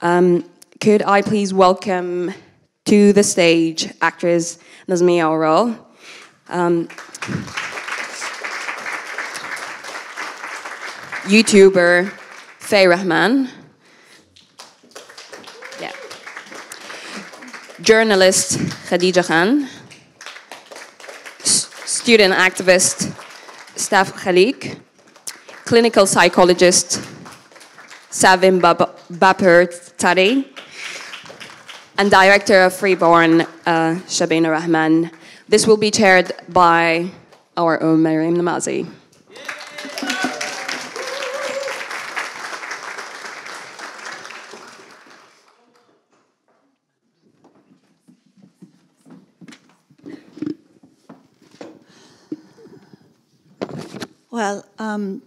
Um, could I please welcome to the stage actress Nazmiye Oral. Um, YouTuber Fay Rahman. Yeah. Journalist Khadija Khan. Student activist Saff Khalique. Clinical psychologist Savin Bab- Bapir-Tardy. And director of Freeborn, uh, Shabana Rehman. This will be chaired by our own Maryam Namazie. Well, um,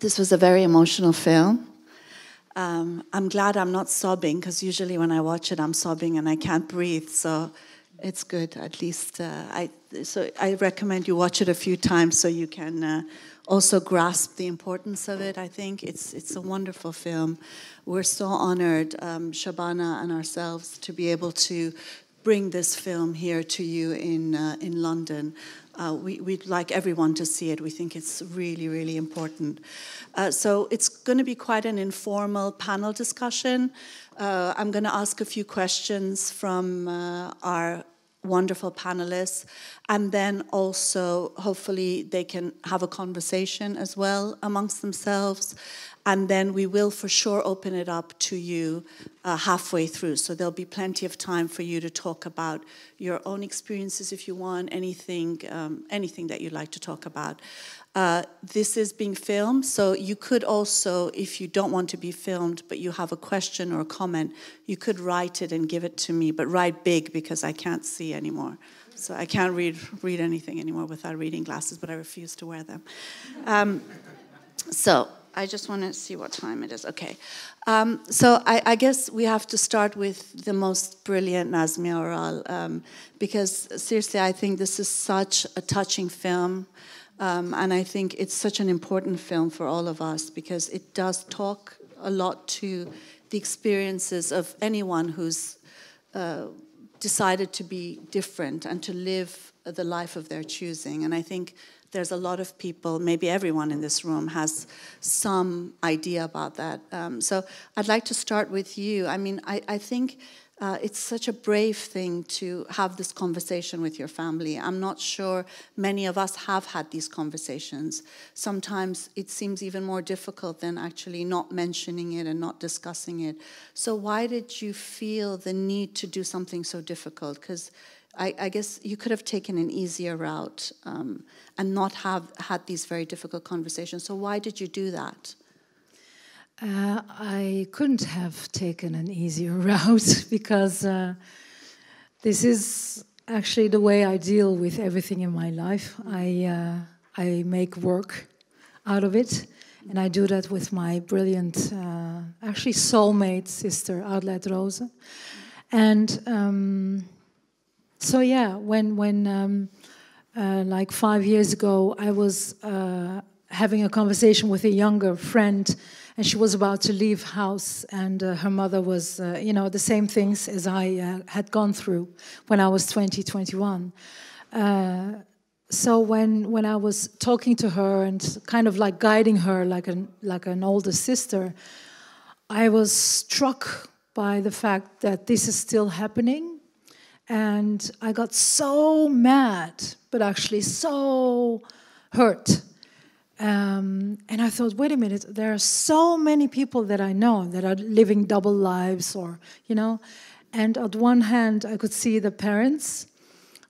this was a very emotional film. Um, I'm glad I'm not sobbing because usually when I watch it, I'm sobbing and I can't breathe. So it's good. At least uh, I. So I recommend you watch it a few times so you can uh, also grasp the importance of it. I think it's it's a wonderful film. We're so honored, um, Shabana and ourselves, to be able to bring this film here to you in uh, in London. Uh, we, would like everyone to see it. We think it's really, really important. Uh, so it's going to be quite an informal panel discussion. Uh, I'm going to ask a few questions from uh, our wonderful panelists, and then also hopefully they can have a conversation as well amongst themselves and then we will for sure open it up to you uh, halfway through. So there'll be plenty of time for you to talk about your own experiences if you want, anything, um, anything that you'd like to talk about. Uh, this is being filmed, so you could also, if you don't want to be filmed, but you have a question or a comment, you could write it and give it to me, but write big because I can't see anymore. So I can't read, read anything anymore without reading glasses, but I refuse to wear them. Um, so I just want to see what time it is. Okay. Um, so I, I, guess we have to start with the most brilliant Nazmiye Oral um, because seriously, I think this is such a touching film. Um, and I think it's such an important film for all of us because it does talk a lot to the experiences of anyone who's uh, decided to be different and to live the life of their choosing. And I think there's a lot of people, maybe everyone in this room has some idea about that. Um, so I'd like to start with you. I mean, I, I think uh, it's such a brave thing to have this conversation with your family. I'm not sure many of us have had these conversations. Sometimes it seems even more difficult than actually not mentioning it and not discussing it. So, why did you feel the need to do something so difficult? Because I, I, guess you could have taken an easier route um, and not have had these very difficult conversations. So why did you do that? Uh, I couldn't have taken an easier route because uh, this is actually the way I deal with everything in my life. I uh, I make work out of it, and I do that with my brilliant, uh, actually soulmate sister Adelheid Rose, and. Um, so yeah, when when um, uh, like five years ago, I was uh, having a conversation with a younger friend, and she was about to leave house, and uh, her mother was, uh, you know, the same things as I uh, had gone through when I was 20, 21. Uh, so when when I was talking to her and kind of like guiding her like an like an older sister, I was struck by the fact that this is still happening and I got so mad, but actually so hurt. Um, and I thought, wait a minute, there are so many people that I know that are living double lives, or, you know. And at one hand, I could see the parents,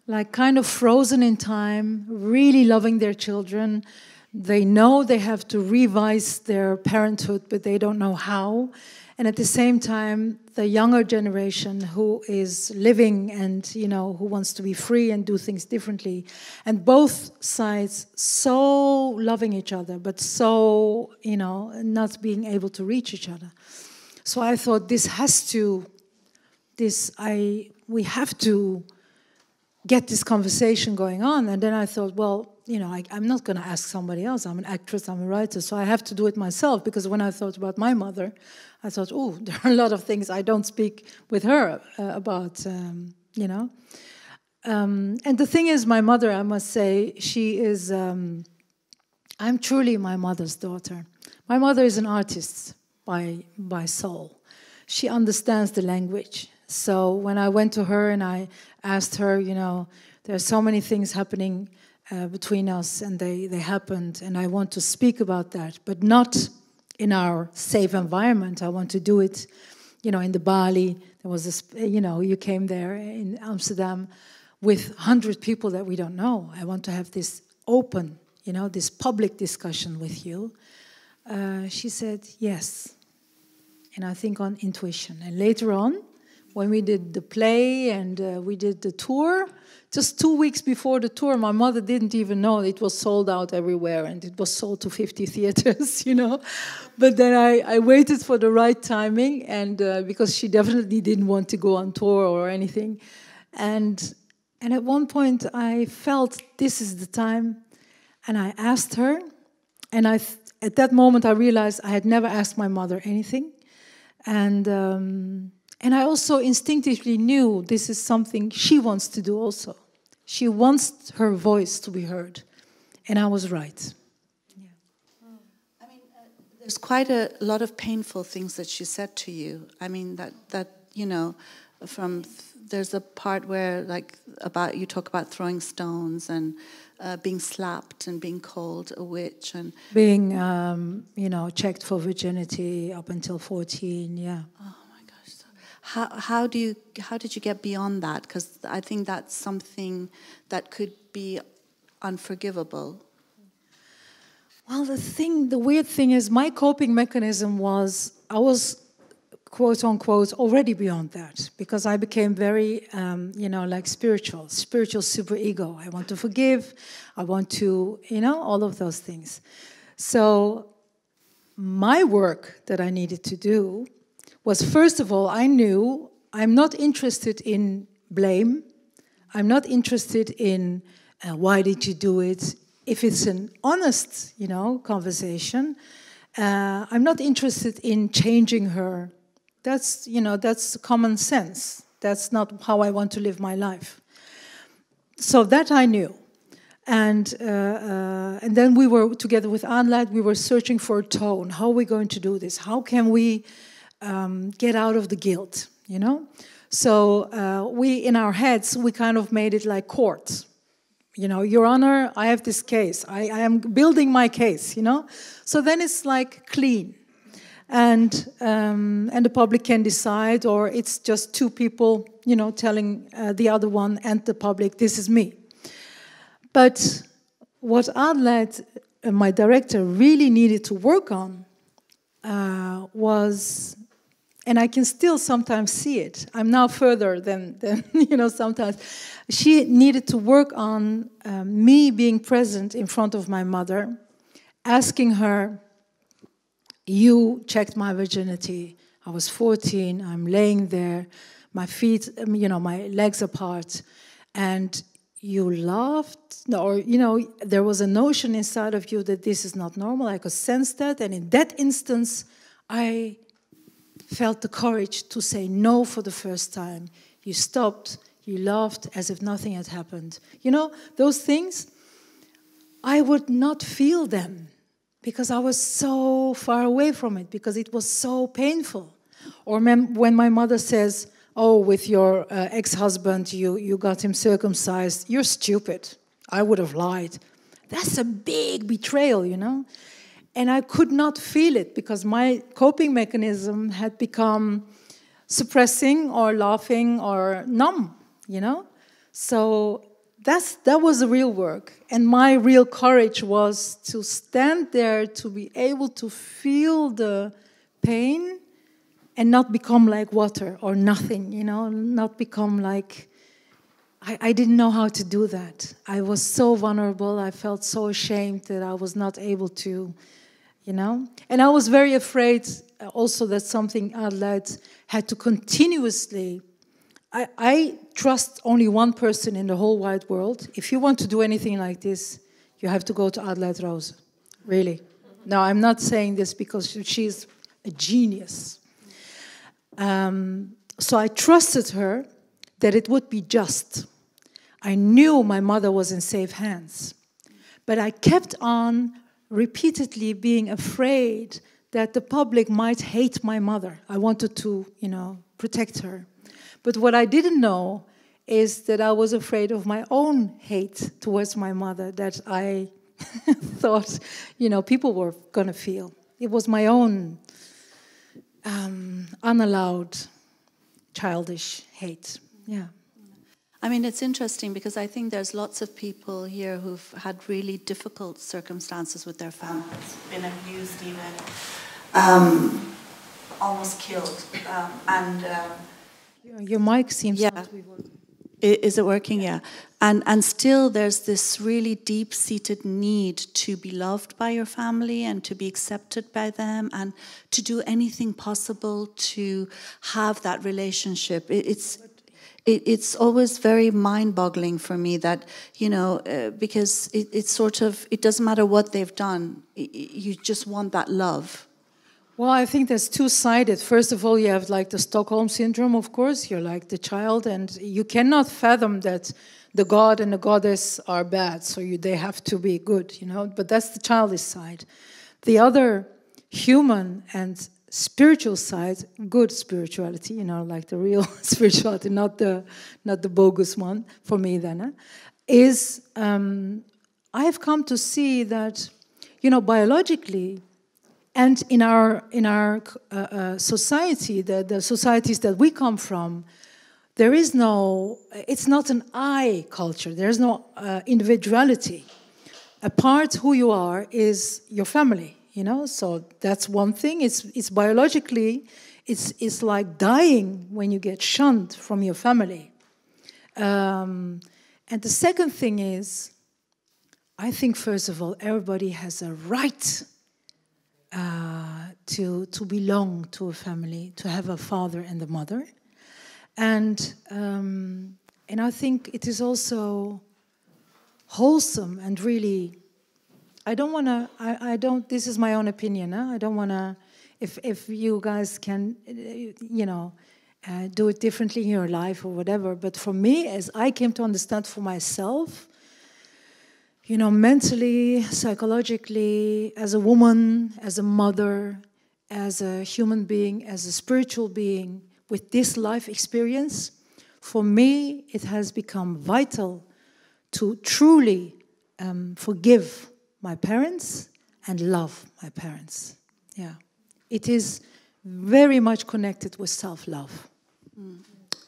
like kind of frozen in time, really loving their children. They know they have to revise their parenthood, but they don't know how. And at the same time, the younger generation who is living and you know who wants to be free and do things differently and both sides so loving each other but so you know not being able to reach each other so i thought this has to this i we have to get this conversation going on and then i thought well you know, I, am not going to ask somebody else. I'm an actress, I'm a writer, so I have to do it myself. Because when I thought about my mother, I thought, oh, there are a lot of things I don't speak with her uh, about, um, you know. Um, and the thing is, my mother, I must say, she is, um, I'm truly my mother's daughter. My mother is an artist by, by soul. She understands the language. So when I went to her and I asked her, you know, there are so many things happening uh, between us, and they, they happened, and I want to speak about that, but not in our safe environment. I want to do it, you know, in the Balie. There was this, you know, you came there in Amsterdam with 100 people that we don't know. I want to have this open, you know, this public discussion with you. Uh, she said, yes. And I think on intuition. And later on, when we did the play and uh, we did the tour, just two weeks before the tour, my mother didn't even know it was sold out everywhere and it was sold to 50 theaters, you know. But then I, I waited for the right timing and uh, because she definitely didn't want to go on tour or anything. And, and at one point, I felt this is the time. And I asked her, and I, at that moment, I realized I had never asked my mother anything. And um, and I also instinctively knew this is something she wants to do also. She wants her voice to be heard. And I was right. Yeah. I mean, uh, there's quite a lot of painful things that she said to you. I mean, that, that you know, from there's a part where, like, about you talk about throwing stones and uh, being slapped and being called a witch and being, um, you know, checked for virginity up until 14. Yeah. Oh how, how do you how did you get beyond that? Because I think that's something that could be unforgivable. Well, the thing, the weird thing is, my coping mechanism was I was quote unquote already beyond that because I became very, um, you know, like spiritual, spiritual super ego. I want to forgive, I want to, you know, all of those things. So, my work that I needed to do was first of all, I knew I'm not interested in blame. I'm not interested in uh, why did you do it. If it's an honest, you know, conversation, uh, I'm not interested in changing her. That's, you know, that's common sense. That's not how I want to live my life. So that I knew. And, uh, uh, and then we were together with Adelheid, we were searching for a tone. How are we going to do this? How can we um, get out of the guilt, you know? So uh, we, in our heads, we kind of made it like court. You know, Your Honor, I have this case. I, I am building my case, you know? So then it's like clean. And, um, and the public can decide, or it's just two people, you know, telling uh, the other one and the public, this is me. But what Adelheid, uh, my director, really needed to work on uh, was and I can still sometimes see it. I'm now further than, than you know, sometimes. She needed to work on um, me being present in front of my mother, asking her, You checked my virginity. I was 14, I'm laying there, my feet, um, you know, my legs apart, and you laughed, or, you know, there was a notion inside of you that this is not normal. I could sense that, and in that instance, I felt the courage to say no for the first time. You stopped, you laughed as if nothing had happened. You know, those things, I would not feel them because I was so far away from it, because it was so painful. Or when my mother says, Oh, with your uh, ex husband, you, you got him circumcised, you're stupid. I would have lied. That's a big betrayal, you know? And I could not feel it because my coping mechanism had become suppressing or laughing or numb, you know? So that's, that was the real work. And my real courage was to stand there, to be able to feel the pain and not become like water or nothing, you know, not become like. I, I didn't know how to do that. I was so vulnerable. I felt so ashamed that I was not able to you know? And I was very afraid uh, also that something Adelheid had to continuously. I, I trust only one person in the whole wide world. If you want to do anything like this, You have to go to Adelheid Rose, really. Now, I'm not saying this because she's a genius. Um, so I trusted her that it would be just. I knew my mother was in safe hands. But I kept on repeatedly being afraid that the public might hate my mother. I wanted to, you know, protect her. But what I didn't know is that I was afraid of my own hate towards my mother that I thought, you know, people were going to feel. It was my own um, unallowed childish hate. Yeah. I mean, it's interesting because I think there's lots of people here who've had really difficult circumstances with their families, been abused even, um, almost killed. Um, and um, your, your, mic seems yeah. to be working. Is it working? Yeah. And, and still, there's this really deep seated need to be loved by your family and to be accepted by them and to do anything possible to have that relationship. It, it's it, it's always very mind-boggling for me that you know uh, because it, it's sort of it doesn't matter what they've done you just want that love. Well i think there's two-sided first of all you have like the stockholm syndrome of course. You're like the child and you cannot fathom that the god and the goddess are bad so you, they have to be good you know? But that's the childish side. The other human and spiritual side, good spirituality, you know, like the real spirituality, not the not the bogus one for me. Then eh, is um, I have come to see that, you know, biologically, and in our in our uh, uh, society, the the societies that we come from, there is no. It's not an I culture. There is no uh, individuality. A part who you are is your family you know so that's one thing. It's it's biologically it's it's like dying when you get shunned from your family. Um, and the second thing is i think first of all everybody has a right uh, to to belong to a family to have a father and a mother. And um, and i think it is also wholesome and really I don't want to, I, I don't, this is my own opinion. Huh? I don't want to, if, if you guys can, you know, uh, do it differently in your life or whatever. But for me, as I came to understand for myself, you know, mentally, psychologically, as a woman, as a mother, as a human being, as a spiritual being, with this life experience, for me, it has become vital to truly um, forgive my parents and love my parents. Yeah. It is very much connected with self love. Mm.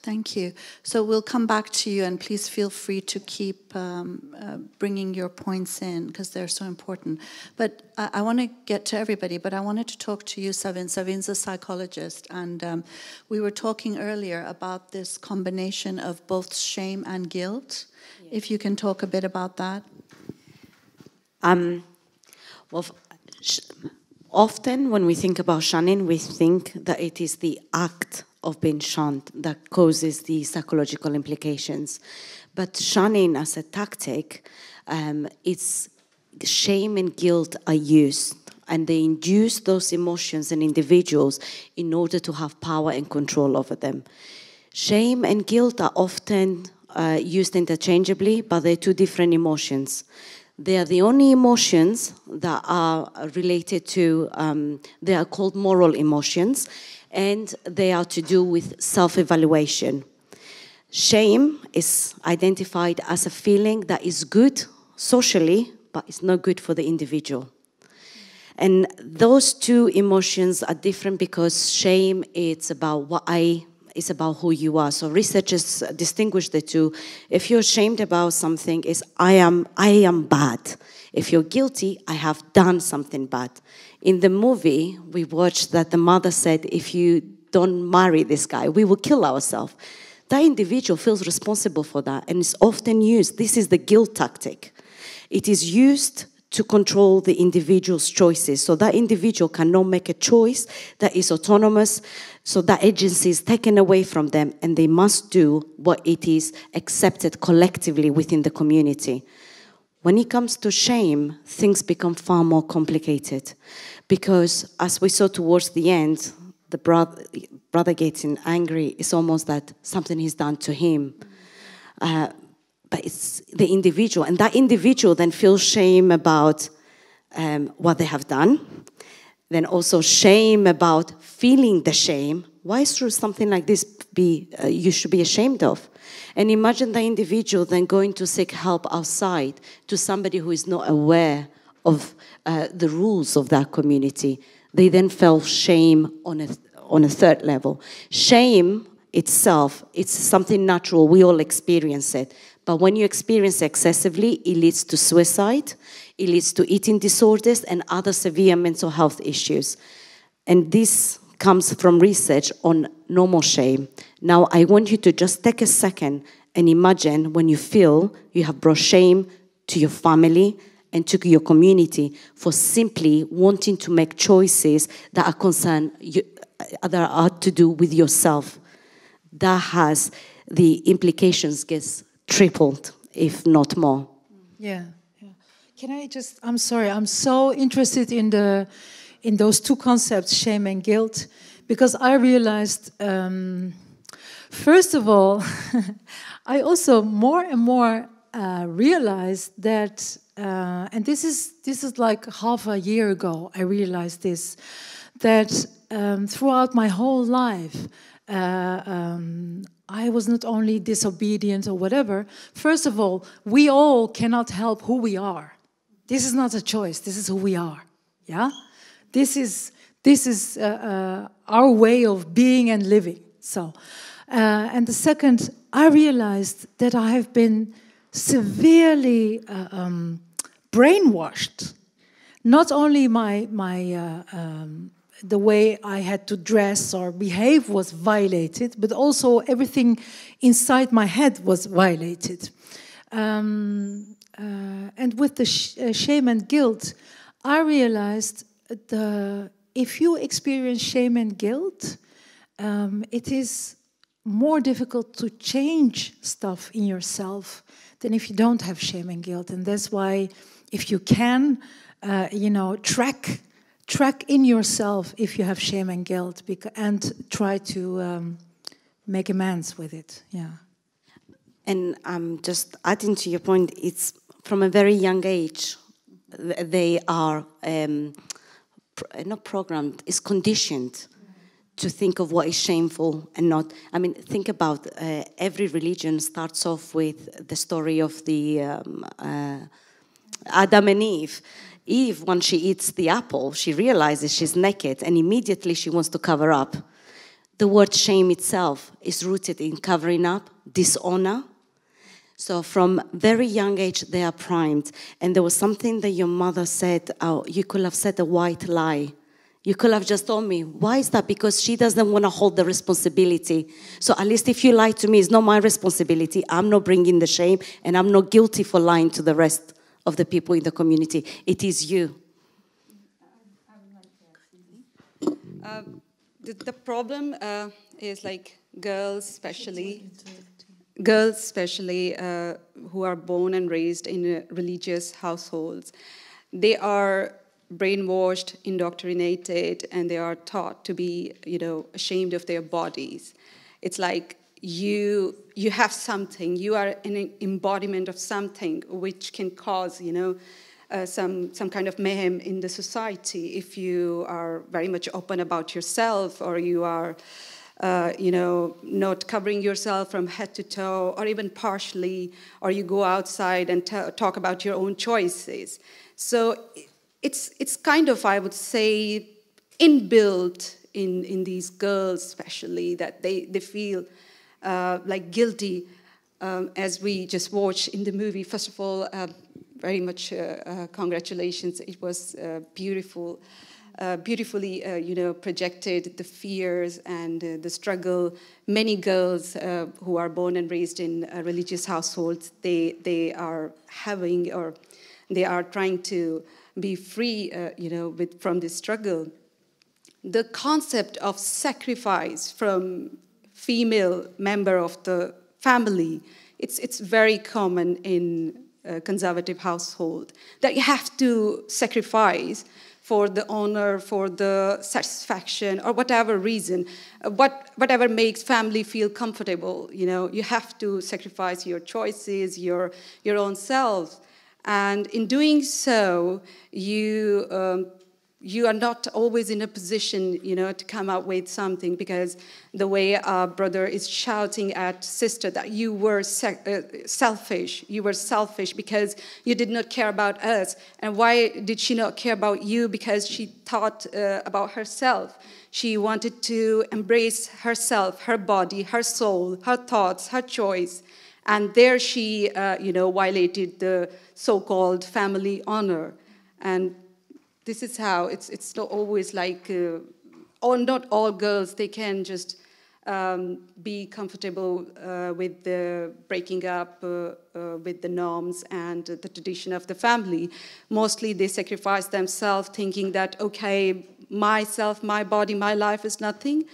Thank you. So we'll come back to you, and please feel free to keep um, uh, bringing your points in because they're so important. But I, I want to get to everybody, but I wanted to talk to you, Savin. Savin's a psychologist, and um, we were talking earlier about this combination of both shame and guilt. If you can talk a bit about that. Um, well, often when we think about shunning, we think that it is the act of being shunned that causes the psychological implications. But shunning as a tactic, um, it's shame and guilt are used and they induce those emotions in individuals in order to have power and control over them. Shame and guilt are often uh, used interchangeably, but they're two different emotions. They are the only emotions that are related to, um, they are called moral emotions, and they are to do with self evaluation. Shame is identified as a feeling that is good socially, but it's not good for the individual. And those two emotions are different because shame it's about what I is about who you are. So researchers distinguish the two. If you're ashamed about something, is I am I am bad. If you're guilty, I have done something bad. In the movie, we watched that the mother said, if you don't marry this guy, we will kill ourselves. That individual feels responsible for that and it's often used. This is the guilt tactic. It is used to control the individual's choices. So that individual cannot make a choice that is autonomous, so that agency is taken away from them, and they must do what it is accepted collectively within the community. When it comes to shame, things become far more complicated because, as we saw towards the end, the brother, brother getting angry is almost that something is done to him. Uh, but it's the individual, and that individual then feels shame about um, what they have done, then also shame about feeling the shame. Why should something like this be uh, you should be ashamed of? And imagine the individual then going to seek help outside to somebody who is not aware of uh, the rules of that community. They then felt shame on a, on a third level. Shame itself, it's something natural. We all experience it. But when you experience excessively, it leads to suicide, it leads to eating disorders and other severe mental health issues. And this comes from research on normal shame. Now, I want you to just take a second and imagine when you feel you have brought shame to your family and to your community for simply wanting to make choices that are concerned you, uh, that are to do with yourself. That has the implications gets tripled, if not more. Yeah, yeah. Can I just? I'm sorry. I'm so interested in the in those two concepts, shame and guilt, because I realized. Um, first of all, I also more and more uh, realized that, uh, and this is this is like half a year ago. I realized this that um, throughout my whole life, uh, um, I was not only disobedient or whatever. First of all, we all cannot help who we are. This is not a choice. This is who we are. Yeah, this is this is uh, uh, our way of being and living. So, uh, and the second, I realized that I have been severely uh, um, brainwashed. Not only my my uh, um, the way I had to dress or behave was violated, but also everything inside my head was violated. Um, uh, and with the sh uh, shame and guilt, I realized the, if you experience shame and guilt, um, it is more difficult to change stuff in yourself than if you don't have shame and guilt. And that's why, if you can, uh, you know, track track in yourself if you have shame and guilt and try to um, make amends with it yeah. And um, just adding to your point it's from a very young age they are um, not programmed is conditioned to think of what is shameful and not i mean think about uh, every religion starts off with the story of the um, uh, adam and eve Eve, when she eats the apple, she realizes she's naked and immediately she wants to cover up. The word shame itself is rooted in covering up, dishonor. So from very young age, they are primed. And there was something that your mother said, oh, you could have said a white lie. You could have just told me. Why is that? Because she doesn't want to hold the responsibility. So at least if you lie to me, it's not my responsibility. I'm not bringing the shame and I'm not guilty for lying to the rest of the people in the community. It is you. Uh, the, the, problem uh, is like girls, especially girls, especially uh, who are born and raised in religious households. They are brainwashed, indoctrinated, and they are taught to be, you know, ashamed of their bodies. It's like you you have something. You are an embodiment of something which can cause you know uh, some some kind of mayhem in the society. If you are very much open about yourself or you are uh, you know not covering yourself from head to toe or even partially or you go outside and talk about your own choices. So it's it's kind of i would say inbuilt in in these girls especially that they they feel uh, like guilty um, as we just watched in the movie. First of all, uh, very much uh, uh congratulations. It was uh, beautiful. Beautifully, you know, projected the fears and the struggle. Many girls who are born and raised in religious households, they they are having or they are trying to be free, you know, with, from this struggle. The concept of sacrifice from female member of the family. It's, it's very common in uh, conservative household that you have to sacrifice for the honor, for the satisfaction, or whatever reason, uh, what, whatever makes family feel comfortable. You know, you have to sacrifice your choices, your, your own self. And in doing so, you um, you are not always in a position, you know, to come up with something because the way our brother is shouting at sister that you were uh, selfish, you were selfish because you did not care about us. And why did she not care about you? Because she thought uh, about herself. She wanted to embrace herself, her body, her soul, her thoughts, her choice. And there she, uh, you know, violated the so-called family honor. And this is how it's it's not always like uh, or not all girls they can just um, be comfortable uh, with the breaking up uh, uh with the norms and the tradition of the family. Mostly they sacrifice themselves, thinking that okay, myself, my body, my life is nothing.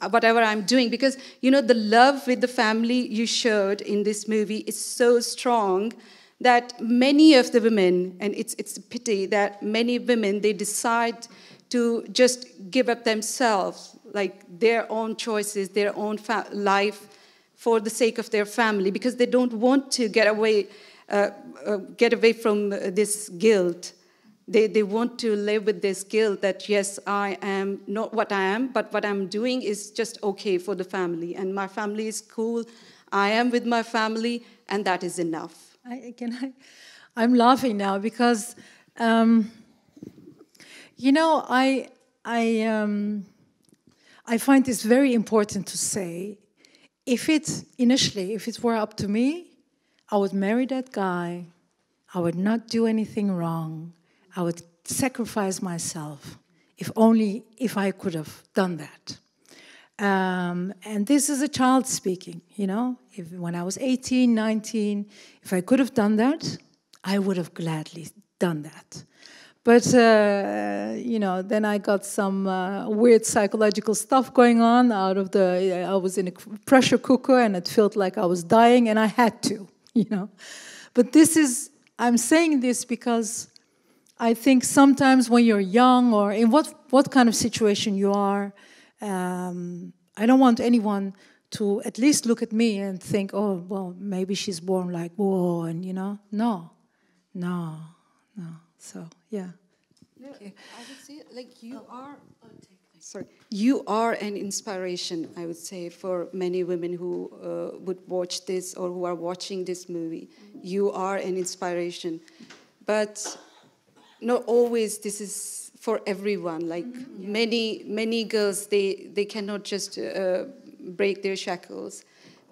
Uh, whatever I'm doing, because you know the love with the family you showed in this movie is so strong that many of the women, and it's, it's a pity that many women, they decide to just give up themselves, like their own choices, their own life, for the sake of their family, because they don't want to get away, uh, uh, get away from this guilt. They, they want to live with this guilt that, yes, I am not what I am, but what I'm doing is just okay for the family. And my family is cool. I am with my family, and that is enough. I, can I? I'm laughing now because, um, you know, I I um, I find this very important to say. If it initially, if it were up to me, I would marry that guy. I would not do anything wrong. I would sacrifice myself. If only if I could have done that. Um, and this is a child speaking, you know. If, when I was 18, 19, if I could have done that, I would have gladly done that. But, uh, you know, then I got some uh, weird psychological stuff going on out of the, I was in a pressure cooker and it felt like I was dying and I had to, you know. But this is, I'm saying this because I think sometimes when you're young or in what, what kind of situation you are, um, I don't want anyone to at least look at me and think, oh, well, maybe she's born like, whoa, and you know, no, no, no. So, yeah. No, I would say, like, you oh. are. Sorry, you are an inspiration, I would say, for many women who uh, would watch this or who are watching this movie. You are an inspiration, but not always this is for everyone. Like mm-hmm. many many girls, they they cannot just uh, break their shackles.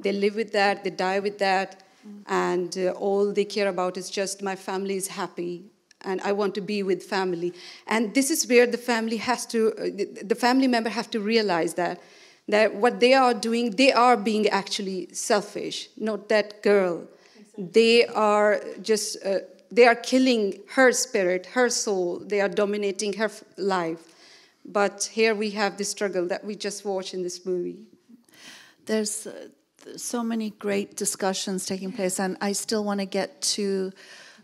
They live with that. They die with that, mm-hmm. and uh, all they care about is just my family is happy, and I want to be with family. And this is where the family has to, uh, the family member have to realize that that what they are doing, they are being actually selfish, not that girl. Exactly. They are just uh, they are killing her spirit, her soul. They are dominating her life. But here we have the struggle that we just watched in this movie. There's uh, so many great discussions taking place, and I still want to get to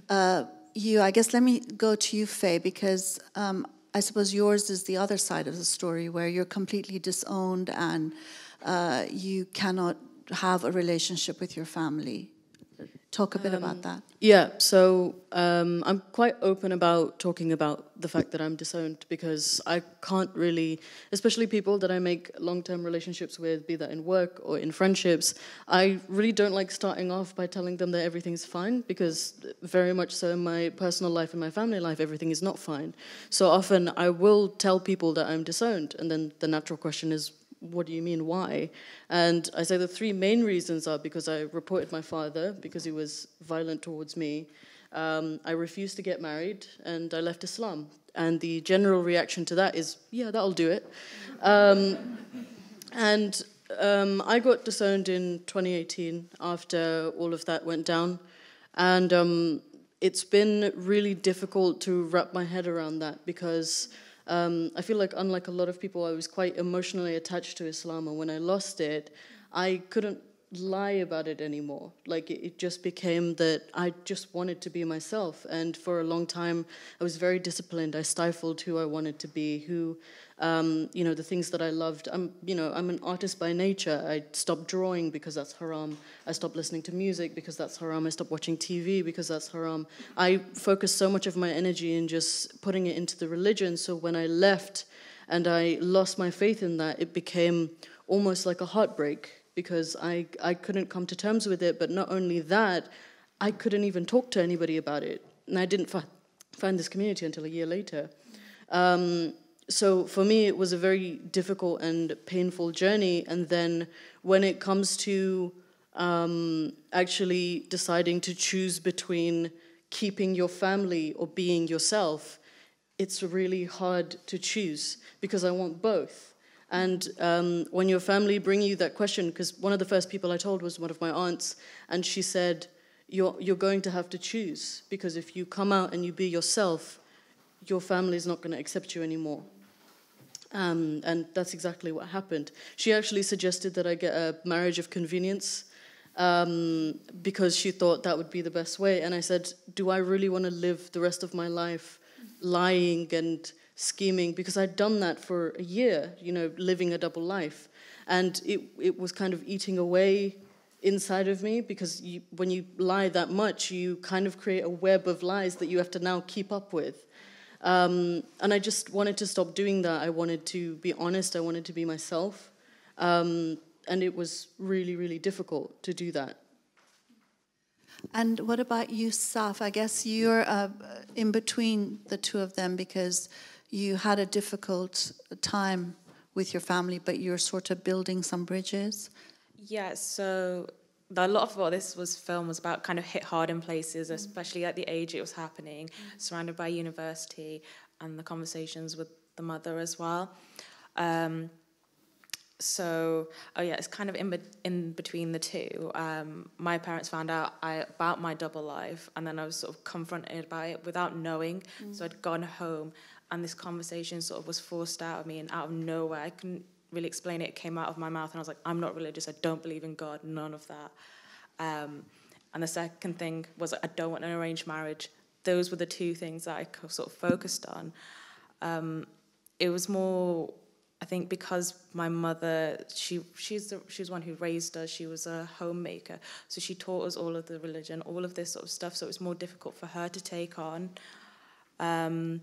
uh, you. I guess let me go to you, Fay, because um, I suppose yours is the other side of the story where you're completely disowned and uh, you cannot have a relationship with your family. Talk a bit um, about that. Yeah, so um, I'm quite open about talking about the fact that I'm disowned because I can't really, especially people that I make long term relationships with, be that in work or in friendships, I really don't like starting off by telling them that everything's fine because, very much so, in my personal life and my family life, everything is not fine. So often I will tell people that I'm disowned, and then the natural question is, what do you mean, why? And I say the three main reasons are because I reported my father because he was violent towards me. Um, I refused to get married and I left Islam. And the general reaction to that is, yeah, that'll do it. Um, and um, I got disowned in 2018 after all of that went down. And um, it's been really difficult to wrap my head around that because um, I feel like, unlike a lot of people, I was quite emotionally attached to Islam, and when I lost it, I couldn't lie about it anymore. Like it, just became that I just wanted to be myself. And for a long time, I was very disciplined. I stifled who I wanted to be, who, um, you know, the things that I loved. I'm, you know, I'm an artist by nature. I stopped drawing because that's haram. I stopped listening to music because that's haram. I stopped watching TV because that's haram. I focused so much of my energy in just putting it into the religion. So when I left and I lost my faith in that, it became almost like a heartbreak because I, I couldn't come to terms with it. But not only that, I couldn't even talk to anybody about it. And I didn't fi- find this community until a year later. Um, so for me, it was a very difficult and painful journey. And then when it comes to um, actually deciding to choose between keeping your family or being yourself, it's really hard to choose because I want both. And um, when your family bring you that question, because one of the first people I told was one of my aunts, and she said, you're, you're going to have to choose, because if you come out and you be yourself, your family is not going to accept you anymore. Um, and that's exactly what happened. She actually suggested that I get a marriage of convenience um, because she thought that would be the best way. And I said, Do I really want to live the rest of my life lying and scheming because I'd done that for a year, you know, living a double life. And it, it was kind of eating away inside of me because you, when you lie that much, you kind of create a web of lies that you have to now keep up with. Um, and I just wanted to stop doing that. I wanted to be honest, I wanted to be myself. Um, and it was really, really difficult to do that. And what about you, Saff? I guess you're uh, in between the two of them because you had a difficult time with your family, but you're sort of building some bridges. Yeah, so a lot of what this was film was about kind of hit hard in places, especially at the age it was happening, surrounded by university and the conversations with the mother as well. Um, so, oh yeah, it's kind of in, be- in between the two. Um, my parents found out I, about my double life, and then I was sort of confronted by it without knowing. Mm. So I'd gone home and this conversation sort of was forced out of me and out of nowhere. I couldn't really explain it. It came out of my mouth, and I was like, I'm not religious. I don't believe in God. None of that. Um, and the second thing was I don't want an arranged marriage. Those were the two things that I sort of focused on. Um, it was more, I think, because my mother, she she's the, she was one who raised us. She was a homemaker, so she taught us all of the religion, all of this sort of stuff. So it was more difficult for her to take on. Um,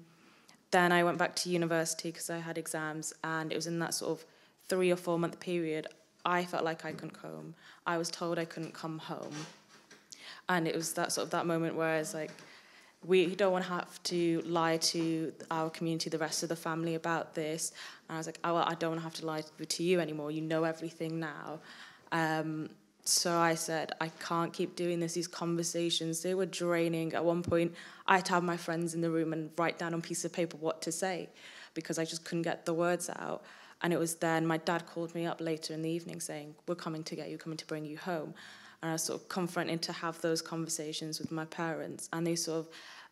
then I went back to university because I had exams, and it was in that sort of three or four month period. I felt like I couldn't come. I was told I couldn't come home, and it was that sort of that moment where I was like, we don't want to have to lie to our community, the rest of the family about this. And I was like, oh, well, I don't want to have to lie to you anymore. You know everything now. Um, so I said, I can't keep doing this. These conversations, they were draining. At one point, I had to have my friends in the room and write down on piece of paper what to say because I just couldn't get the words out. And it was then my dad called me up later in the evening saying, We're coming to get you, coming to bring you home. And I was sort of confronted to have those conversations with my parents. And they sort of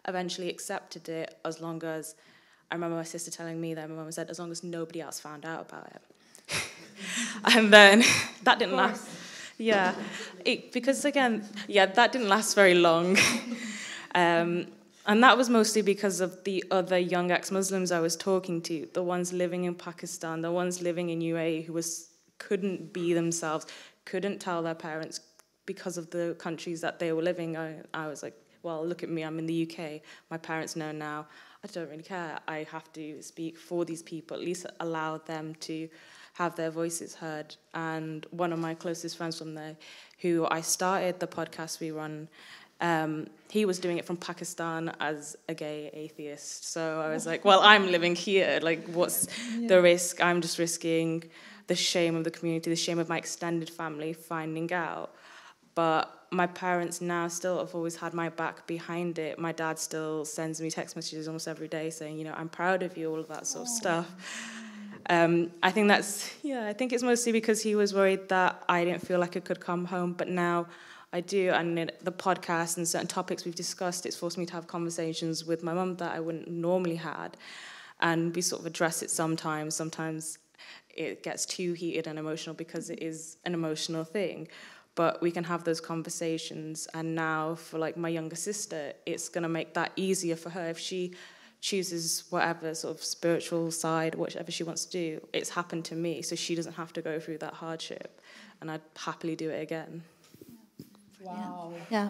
eventually accepted it as long as I remember my sister telling me that my mum said, as long as nobody else found out about it. and then that didn't last yeah, it, because again, yeah, that didn't last very long. um, and that was mostly because of the other young ex-Muslims I was talking to, the ones living in Pakistan, the ones living in UAE who was couldn't be themselves, couldn't tell their parents because of the countries that they were living. I, I was like, well, look at me, I'm in the UK. My parents know now. I don't really care. I have to speak for these people, at least allow them to have their voices heard. And one of my closest friends from there, who I started the podcast we run, um, he was doing it from Pakistan as a gay atheist. So I was like, well, I'm living here. Like, what's yeah. the risk? I'm just risking the shame of the community, the shame of my extended family finding out. But my parents now still have always had my back behind it. My dad still sends me text messages almost every day saying, you know, I'm proud of you, all of that sort of stuff. Um, I think that's, yeah, I think it's mostly because he was worried that I didn't feel like I could come home, but now I do. And the podcast and certain topics we've discussed, it's forced me to have conversations with my mum that I wouldn't normally had. And we sort of address it sometimes. Sometimes it gets too heated and emotional because it is an emotional thing. but we can have those conversations. And now, for like my younger sister, it's going to make that easier for her if she chooses whatever sort of spiritual side, whatever she wants to do. It's happened to me, so she doesn't have to go through that hardship, and I'd happily do it again. Wow. Yeah.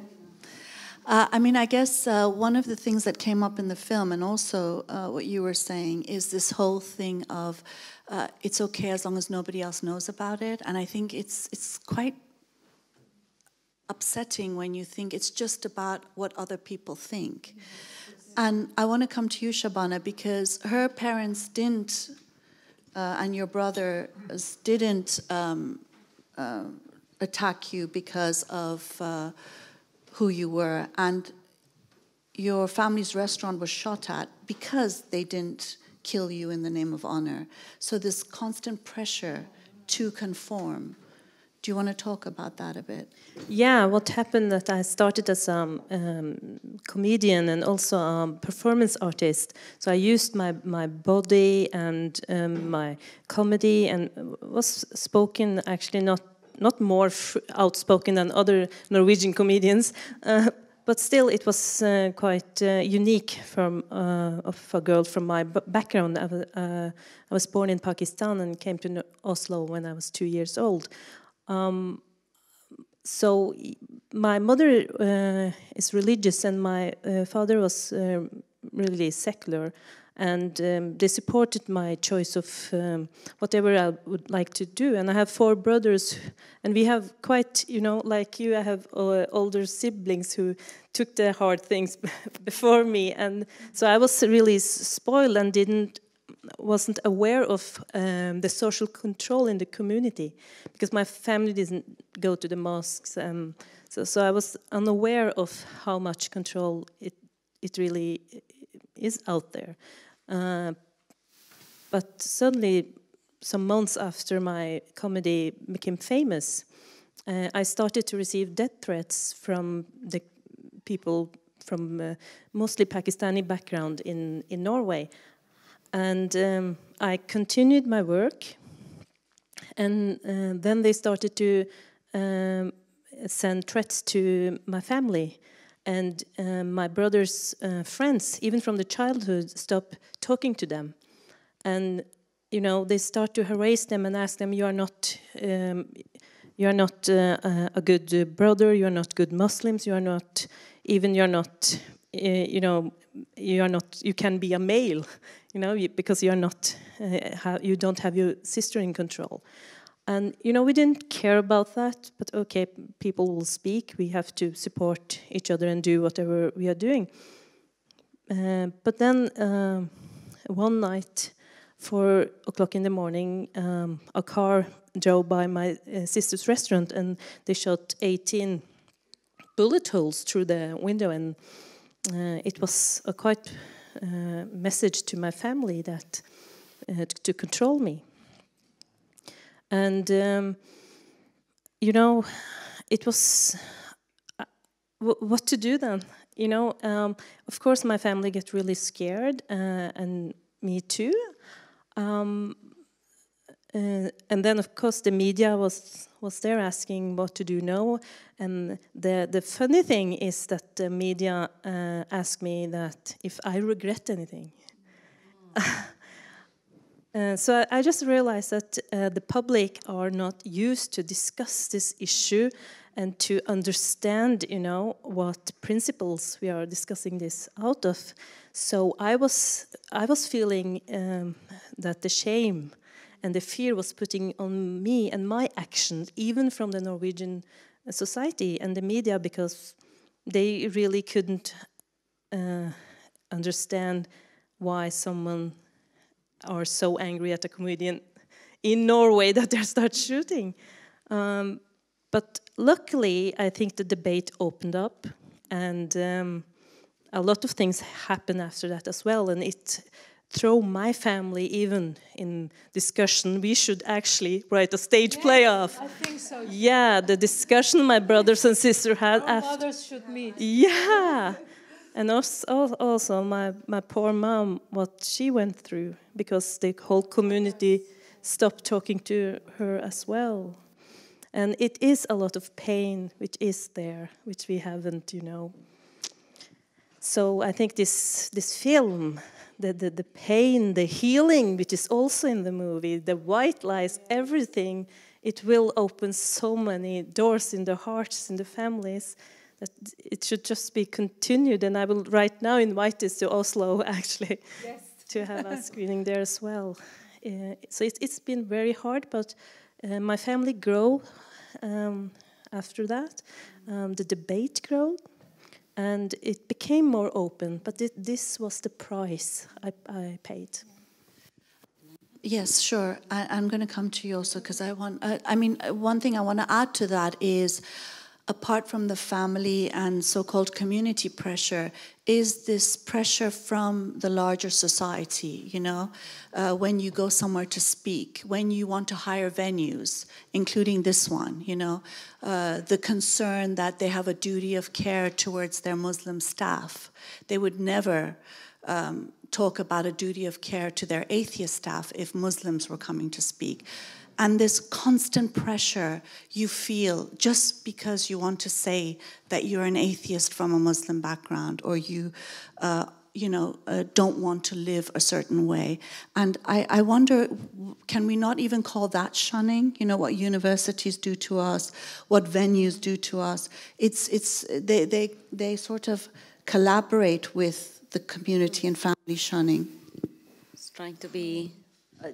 Uh, I mean, I guess uh, one of the things that came up in the film, and also uh, what you were saying, is this whole thing of uh, it's okay as long as nobody else knows about it. And I think it's it's quite upsetting when you think it's just about what other people think. And I want to come to you, Shabana, because her parents didn't, uh, and your brother didn't um, uh, attack you because of who you were, and your family's restaurant was shot at because they didn't kill you in the name of honor. So, this constant pressure to conform. Do you want to talk about that a bit? Yeah, what happened that I started as a um, comedian and also a performance artist. So I used my, my body and um, my comedy and was spoken actually not not more outspoken than other Norwegian comedians, uh, but still it was uh, quite uh, unique from uh, of a girl from my background. I was, uh, I was, born in Pakistan and came to Oslo when I was two years old. Um, so my mother uh, is religious and my father was really secular and um, they supported my choice of um, whatever I would like to do. And I have four brothers, and we have quite, you know, like you, I have uh, older siblings who took the hard things before me, and so I was really spoiled and didn't wasn't aware of um, the social control in the community because my family didn't go to the mosques. Um, so, so I was unaware of how much control it it really is out there. Uh, but suddenly, some months after my comedy became famous, uh, I started to receive death threats from the people from uh, mostly Pakistani background in, in Norway. And um, I continued my work, and uh, then they started to um, send threats to my family and um, my brother's uh, friends, even from the childhood, stop talking to them, and you know they start to harass them and ask them, "You are not, um, you are not uh, a good brother. You are not good Muslims. You are not even. You are not, uh, you know, you are not. You can be a male, you know, because you are not. Uh, you don't have your sister in control." And you know, we didn't care about that, but okay, people will speak. We have to support each other and do whatever we are doing. Uh, but then uh, one night, four o'clock in the morning, um, a car drove by my uh, sister's restaurant, and they shot 18 bullet holes through the window, and uh, it was a quite message to my family that uh, to control me. And, um, you know, it was uh, what to do then. You know, um, of course, my family get really scared, uh, and me too. Um, uh, and then, of course, the media was was there asking what to do now. And the the funny thing is that the media uh, asked me that if I regret anything. Uh, so I, just realized that uh, the public are not used to discuss this issue and to understand, you know, what principles we are discussing this out of. So I was, I was feeling um, that the shame and the fear was putting on me and my actions, even from the Norwegian society and the media, because they really couldn't uh, understand why someone are so angry at a comedian in Norway that they start shooting. Um, but luckily, I think the debate opened up, and um, a lot of things happened after that as well. And it threw my family even in discussion. We should actually write a stage yes, play of. I think so. Yeah, the discussion my brothers and sisters had. Our after. mothers should meet. Yeah. And also, also my, my poor mom, what she went through, because the whole community stopped talking to her as well. And it is a lot of pain which is there, which we haven't, you know. So I think this this film, the, the, the pain, the healing, which is also in the movie, the white lies, everything, it will open so many doors in the hearts, in the families, that it should just be continued. And I will right now invite this to Oslo, actually, yes. to have a screening there as well. Uh, so it, has been very hard, but uh, my family grew um, after that. Um, the debate grew, and it became more open. But this was the price I, I paid. Yes, sure. I, am going to come to you also because I want. Uh, I mean, one thing I want to add to that is apart from the family and so called community pressure, is this pressure from the larger society, you know, uh, when you go somewhere to speak, when you want to hire venues, including this one, you know, uh, the concern that they have a duty of care towards their Muslim staff. They would never. Um, talk about a duty of care to their atheist staff if Muslims were coming to speak and this constant pressure you feel just because you want to say that you're an atheist from a Muslim background or you, uh, you know, uh, don't want to live a certain way. And I, I wonder, can we not even call that shunning? You know, what universities do to us, what venues do to us. It's, it's, they, they, they sort of collaborate with the community and family shunning. It's trying to be uh,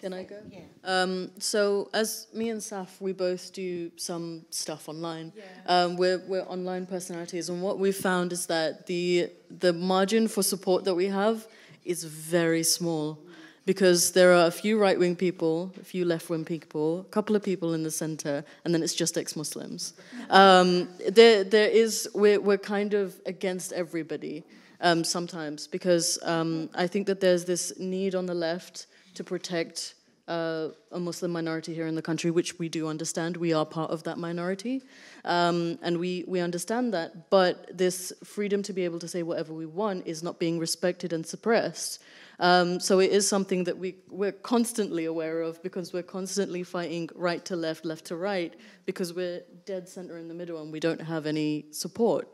Can I go? Yeah. Um, so as me and Saff, we both do some stuff online. Yeah. Um, we're we're online personalities, and what we've found is that the the margin for support that we have is very small. Because there are a few right wing people, a few left wing people, a couple of people in the center, and then it's just ex Muslims. Um, there, there is, we're, we're kind of against everybody um, sometimes because um, I think that there's this need on the left to protect uh, a Muslim minority here in the country, which we do understand. We are part of that minority, um, and we, we understand that. But this freedom to be able to say whatever we want is not being respected and suppressed. Um, so it is something that we, we're constantly aware of because we're constantly fighting right to left, left to right, because we're dead center in the middle and we don't have any support.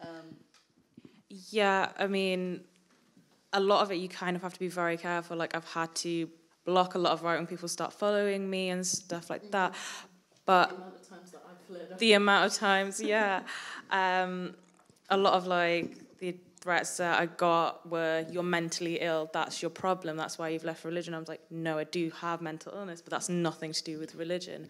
Um, yeah, I mean, a lot of it you kind of have to be very careful. Like I've had to block a lot of right when people start following me and stuff like that. But the amount of times, the amount of times yeah. Um, a lot of like the threats that I got were you're mentally ill, that's your problem, that's why you've left religion. I was like, no, I do have mental illness, but that's nothing to do with religion.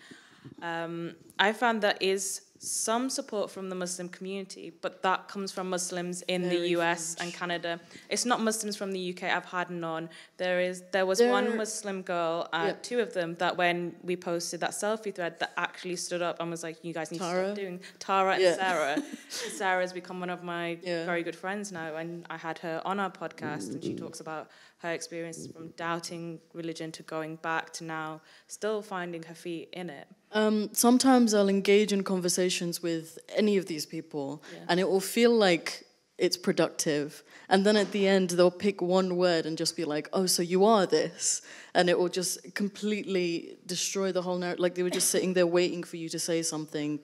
Um, I found that is some support from the Muslim community, but that comes from Muslims in Very the US and Canada. It's not Muslims from the UK. I've had none. There is there was there, one Muslim girl, uh, yeah. two of them, that when we posted that selfie thread, that actually stood up and was like, "You guys need Tara. to stop doing." Tara and yeah. Sarah. Sarah has become one of my yeah. very good friends now, and I had her on our podcast, and she talks about her experience from doubting religion to going back to now still finding her feet in it. Um, sometimes I'll engage in conversations with any of these people, yeah. and it will feel like it's productive. And then at the end, they'll pick one word and just be like, oh, so you are this. And it will just completely destroy the whole narrative. Like they were just sitting there waiting for you to say something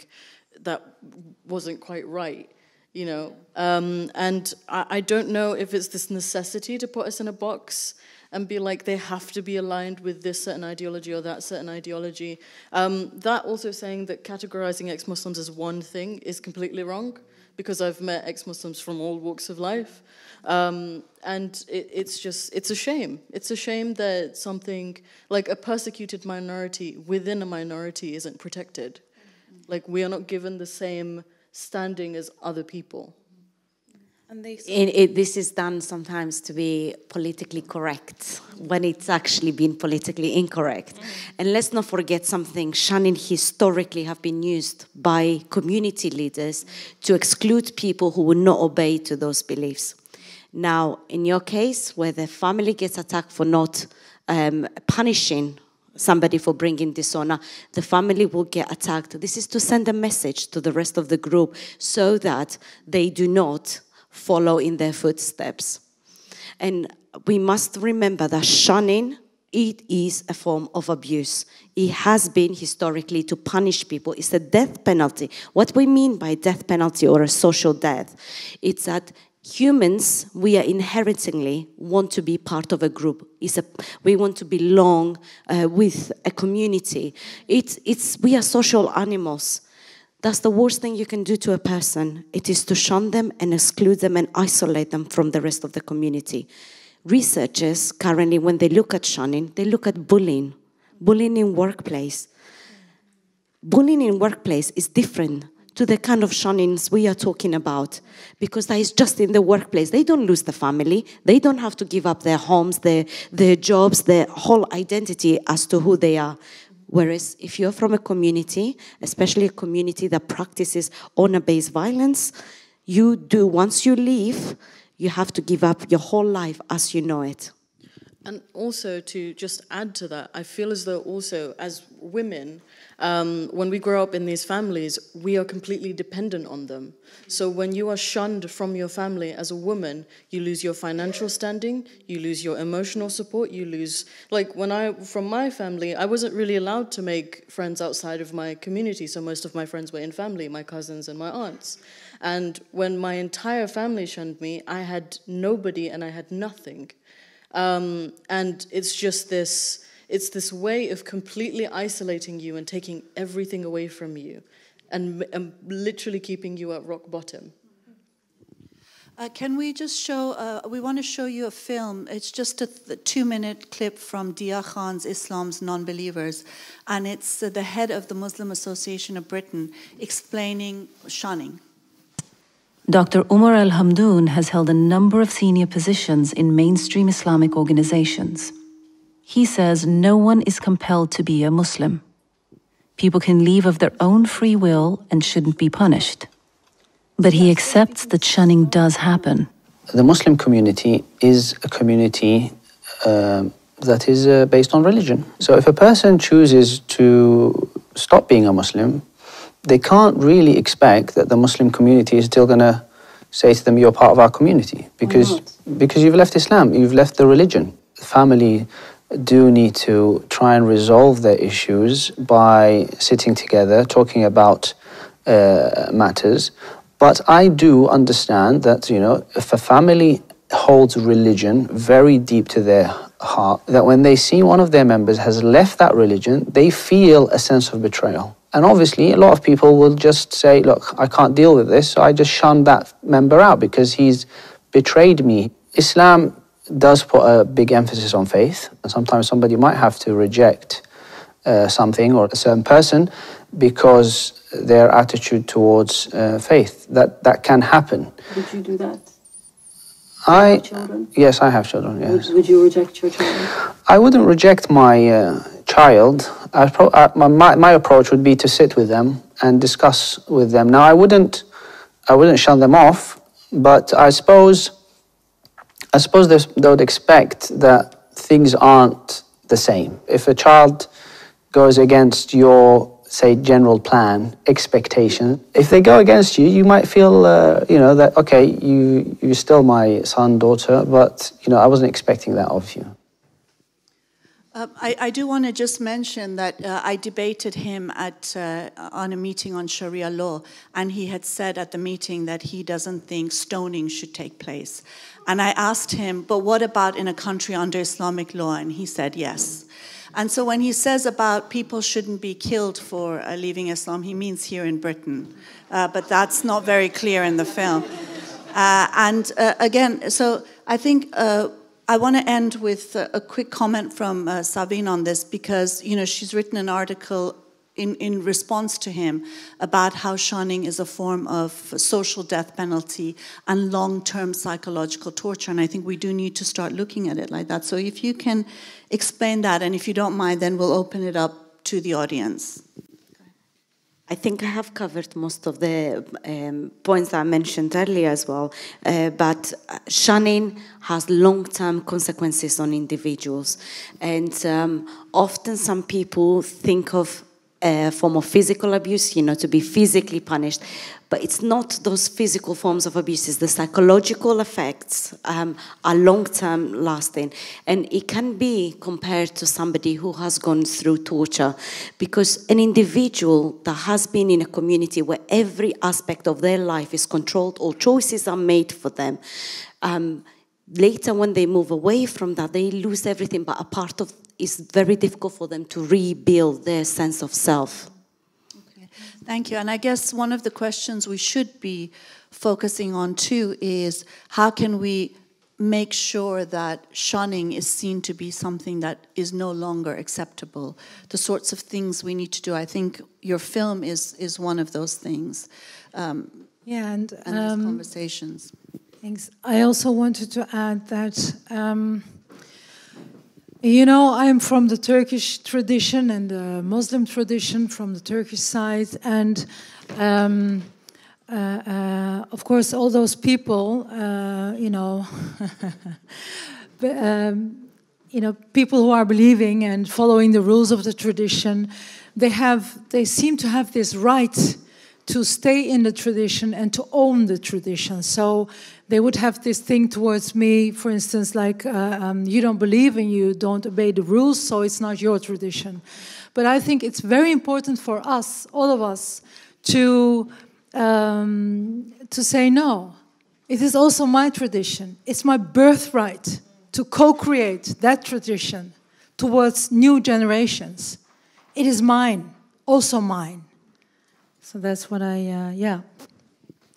that wasn't quite right, you know? Um, and I, I don't know if it's this necessity to put us in a box and be like they have to be aligned with this certain ideology or that certain ideology. Um, that also saying that categorizing ex Muslims as one thing is completely wrong because I've met ex Muslims from all walks of life. Um, and it, it's just, it's a shame. It's a shame that something like a persecuted minority within a minority isn't protected. Like, we are not given the same standing as other people. And they it, this is done sometimes to be politically correct when it's actually been politically incorrect. Mm. And let's not forget something shunning historically have been used by community leaders to exclude people who will not obey to those beliefs. Now, in your case, where the family gets attacked for not um, punishing somebody for bringing dishonor, the family will get attacked. This is to send a message to the rest of the group so that they do not follow in their footsteps. And we must remember that shunning it is a form of abuse. It has been historically to punish people. It's a death penalty. What we mean by death penalty or a social death, it's that humans, we are inherently want to be part of a group. It's a, we want to belong uh, with a community. It's, it's, we are social animals. That's the worst thing you can do to a person. It is to shun them and exclude them and isolate them from the rest of the community. Researchers currently, when they look at shunning, they look at bullying, bullying in workplace. Bullying in workplace is different to the kind of shunnings we are talking about because that is just in the workplace. They don't lose the family. They don't have to give up their homes, their, their jobs, their whole identity as to who they are. Whereas if you're from a community, especially a community that practices honor based violence, you do, once you leave, you have to give up your whole life as you know it. And also, to just add to that, I feel as though also as women, um, when we grow up in these families, we are completely dependent on them. So when you are shunned from your family as a woman, you lose your financial standing, you lose your emotional support, you lose, like when I, from my family, I wasn't really allowed to make friends outside of my community. So most of my friends were in family, my cousins and my aunts. And when my entire family shunned me, I had nobody and I had nothing. Um, and it's just this it's this way of completely isolating you and taking everything away from you and, and literally keeping you at rock bottom. Uh, can we just show, uh, we want to show you a film. It's just a th- two minute clip from Deeyah Khan's Islam's Non-Believers. And it's uh, the head of the Muslim Association of Britain explaining shunning. Dr. Umar Al Hamdoun has held a number of senior positions in mainstream Islamic organizations. He says no one is compelled to be a Muslim. People can leave of their own free will and shouldn't be punished. But he accepts that shunning does happen. The Muslim community is a community uh, that is uh, based on religion. So if a person chooses to stop being a Muslim, they can't really expect that the Muslim community is still going to say to them, "You're part of our community," because because you've left Islam, you've left the religion. The family do need to try and resolve their issues by sitting together, talking about uh, matters. But I do understand that you know if a family holds religion very deep to their heart, that when they see one of their members has left that religion, they feel a sense of betrayal. And obviously, a lot of people will just say, Look, I can't deal with this, so I just shun that member out because he's betrayed me. Islam does put a big emphasis on faith, and sometimes somebody might have to reject uh, something or a certain person because their attitude towards uh, faith. That, that can happen. Would you do that? I children? yes, I have children. Yes, Would, would you reject your child? I wouldn't reject my uh, child. I uh, my, my approach would be to sit with them and discuss with them. Now, I wouldn't I wouldn't shun them off, but I suppose I suppose they would expect that things aren't the same. If a child goes against your say general plan expectation if they go against you you might feel uh, you know that okay you you're still my son daughter but you know i wasn't expecting that of you Uh, I, I do want to just mention that uh, I debated him at, uh, on a meeting on Sharia law, and he had said at the meeting that he doesn't think stoning should take place. And I asked him, but what about in a country under Islamic law? And he said yes. And so when he says about people shouldn't be killed for uh, leaving Islam, he means here in Britain. Uh, but that's not very clear in the film. And again, so I think I want to end with a, quick comment from uh, Savin on this because you know she's written an article in, in response to him about how shunning is a form of social death penalty and long-term psychological torture, and I think we do need to start looking at it like that. So if you can explain that, and if you don't mind, then we'll open it up to the audience. I think I have covered most of the um, points I mentioned earlier as well. Uh, but uh, shunning has long term consequences on individuals. And um, often some people think of a form of physical abuse, you know, to be physically punished. But it's not those physical forms of abuses. The psychological effects um, are long term lasting. And it can be compared to somebody who has gone through torture because an individual that has been in a community where every aspect of their life is controlled, all choices are made for them. Um, later, when they move away from that, they lose everything, but a part of it's very difficult for them to rebuild their sense of self. Okay. Thank you. And I guess one of the questions we should be focusing on too is how can we make sure that shunning is seen to be something that is no longer acceptable the sorts of things we need to do i think your film is is one of those things um, yeah and, and um, conversations thanks i also wanted to add that um, you know, I'm from the Turkish tradition and the Muslim tradition from the Turkish side, and um, uh, uh, of course, all those people, uh, you know, um, you know, people who are believing and following the rules of the tradition, they have, they seem to have this right to stay in the tradition and to own the tradition. So they would have this thing towards me, for instance, like, uh, um, you don't believe and you don't obey the rules, so it's not your tradition. But I think it's very important for us, all of us, to, um, to say no. It is also my tradition. It's my birthright to co create that tradition towards new generations. It is mine, also mine. So that's what I, uh, yeah.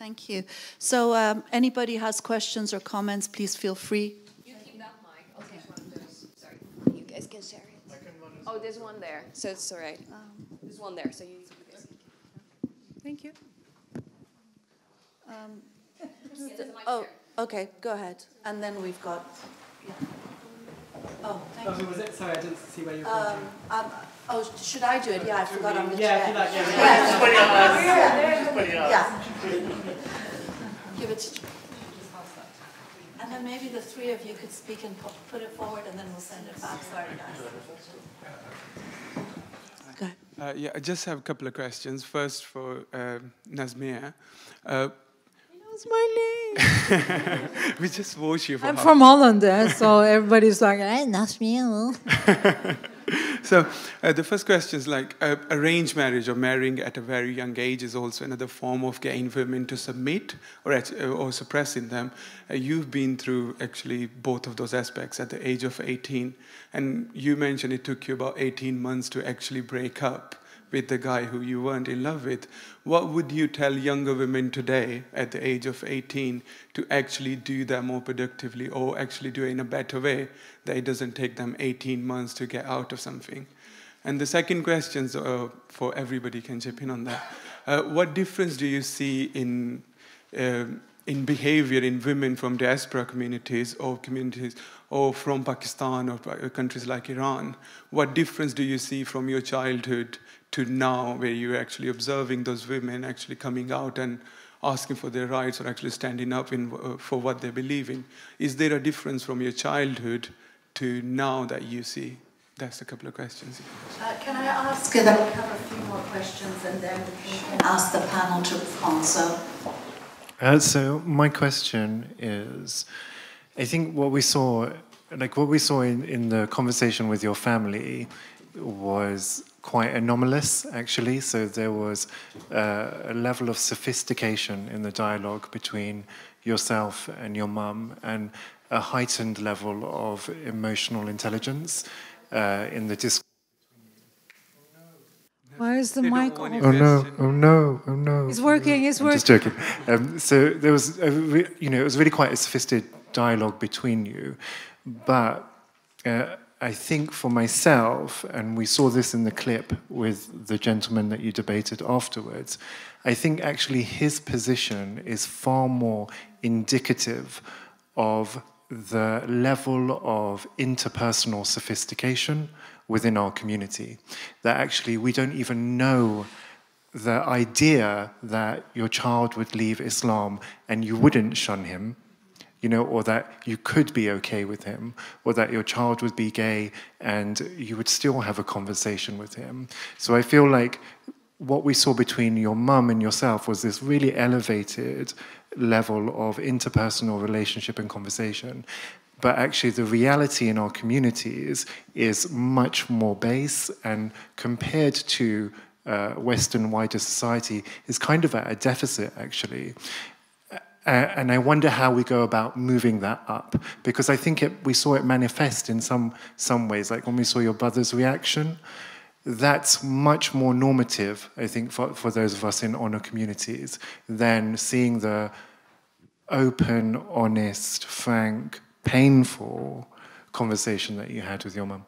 Thank you. So, um, anybody has questions or comments, please feel free. You keep that mic. Okay. Sorry. You guys can share it. Oh, there's one there, so it's all right. Um, there's one there, so you, you guys Thank you. Um, oh, okay, go ahead. And then we've got. Yeah. Oh, thank oh, you. was it? Sorry, I didn't see where you were um, um, Oh, should I do it? Yeah, I forgot I'm the yeah, chair. like, yeah. yeah. Just put it on. Yeah. Just put it on. Yeah. Give it to And then maybe the three of you could speak and put it forward and then we'll send it back. Sorry, guys. Go ahead. Uh, yeah, I just have a couple of questions. First for uh, Nazmiye. Uh, What's my name? we just watch you for I'm from Holland, eh? so everybody's like, hey, that's me. So uh, the first question is like uh, arranged marriage or marrying at a very young age is also another form of getting women to submit or at, uh, or suppressing them. Uh, you've been through actually both of those aspects at the age of 18, and you mentioned it took you about 18 months to actually break up with the guy who you weren't in love with. What would you tell younger women today at the age of 18 to actually do that more productively or actually do it in a better way that it doesn't take them 18 months to get out of something? And the second question, uh, for everybody can chip in on that. Uh, what difference do you see in uh, in behavior in women from diaspora communities or communities or from Pakistan or countries like Iran? What difference do you see from your childhood to now where you're actually observing those women actually coming out and asking for their rights or actually standing up in, uh, for what they believe in? Is there a difference from your childhood to now that you see? That's a couple of questions. Uh, can I ask that we have a few more questions and then we can ask the panel to respond? So. Uh, so my question is, I think what we saw, like what we saw in, in the conversation with your family, was quite anomalous, actually. So there was uh, a level of sophistication in the dialogue between yourself and your mum, and a heightened level of emotional intelligence uh, in the discourse. Why is the mic Oh no! Oh no! Oh no! It's working. It's I'm working. just joking. Um, so there was, a re- you know, it was really quite a sophisticated dialogue between you, but uh, I think for myself, and we saw this in the clip with the gentleman that you debated afterwards. I think actually his position is far more indicative of the level of interpersonal sophistication within our community. That actually we don't even know the idea that your child would leave Islam and you wouldn't shun him. You know, or that you could be okay with him, or that your child would be gay and you would still have a conversation with him. So I feel like what we saw between your mum and yourself was this really elevated level of interpersonal relationship and conversation. But actually, the reality in our communities is much more base, and compared to uh, Western wider society, is kind of at a deficit, actually. Uh, and I wonder how we go about moving that up because I think it, we saw it manifest in some some ways, like when we saw your brother's reaction. That's much more normative, I think, for, for those of us in honor communities than seeing the open, honest, frank, painful conversation that you had with your mum.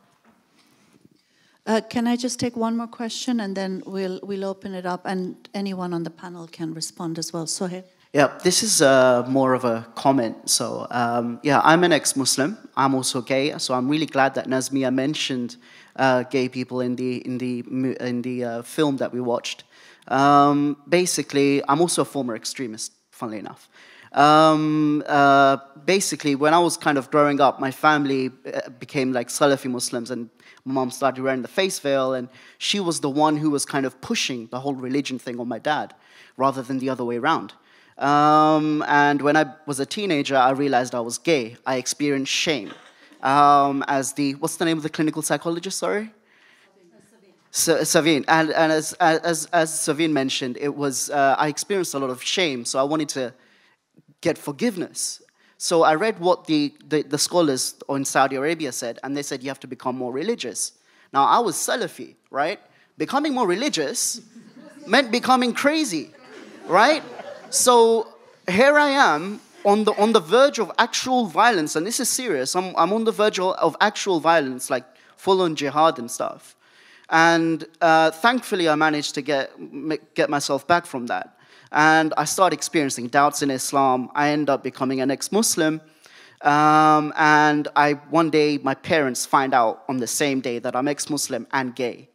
Uh, can I just take one more question and then we'll we'll open it up and anyone on the panel can respond as well. So ahead. Yeah, this is uh, more of a comment. So, um, yeah, I'm an ex Muslim. I'm also gay. So, I'm really glad that Nazmiye mentioned uh, gay people in the, in the, in the uh, film that we watched. Um, basically, I'm also a former extremist, funnily enough. Um, uh, basically, when I was kind of growing up, my family uh, became like Salafi Muslims, and my mom started wearing the face veil, and she was the one who was kind of pushing the whole religion thing on my dad, rather than the other way around. Um, and when I was a teenager, I realized I was gay. I experienced shame. Um, as the, what's the name of the clinical psychologist, sorry? Savin. And, and as, as, as Savin mentioned, it was, uh, I experienced a lot of shame, so I wanted to get forgiveness. So I read what the, the, the scholars in Saudi Arabia said, and they said you have to become more religious. Now, I was Salafi, right? Becoming more religious meant becoming crazy, right? So here I am on the, on the verge of actual violence, and this is serious. I'm, I'm on the verge of actual violence, like full on jihad and stuff. And uh, thankfully, I managed to get, get myself back from that. And I start experiencing doubts in Islam. I end up becoming an ex Muslim. Um, and I, one day, my parents find out on the same day that I'm ex Muslim and gay.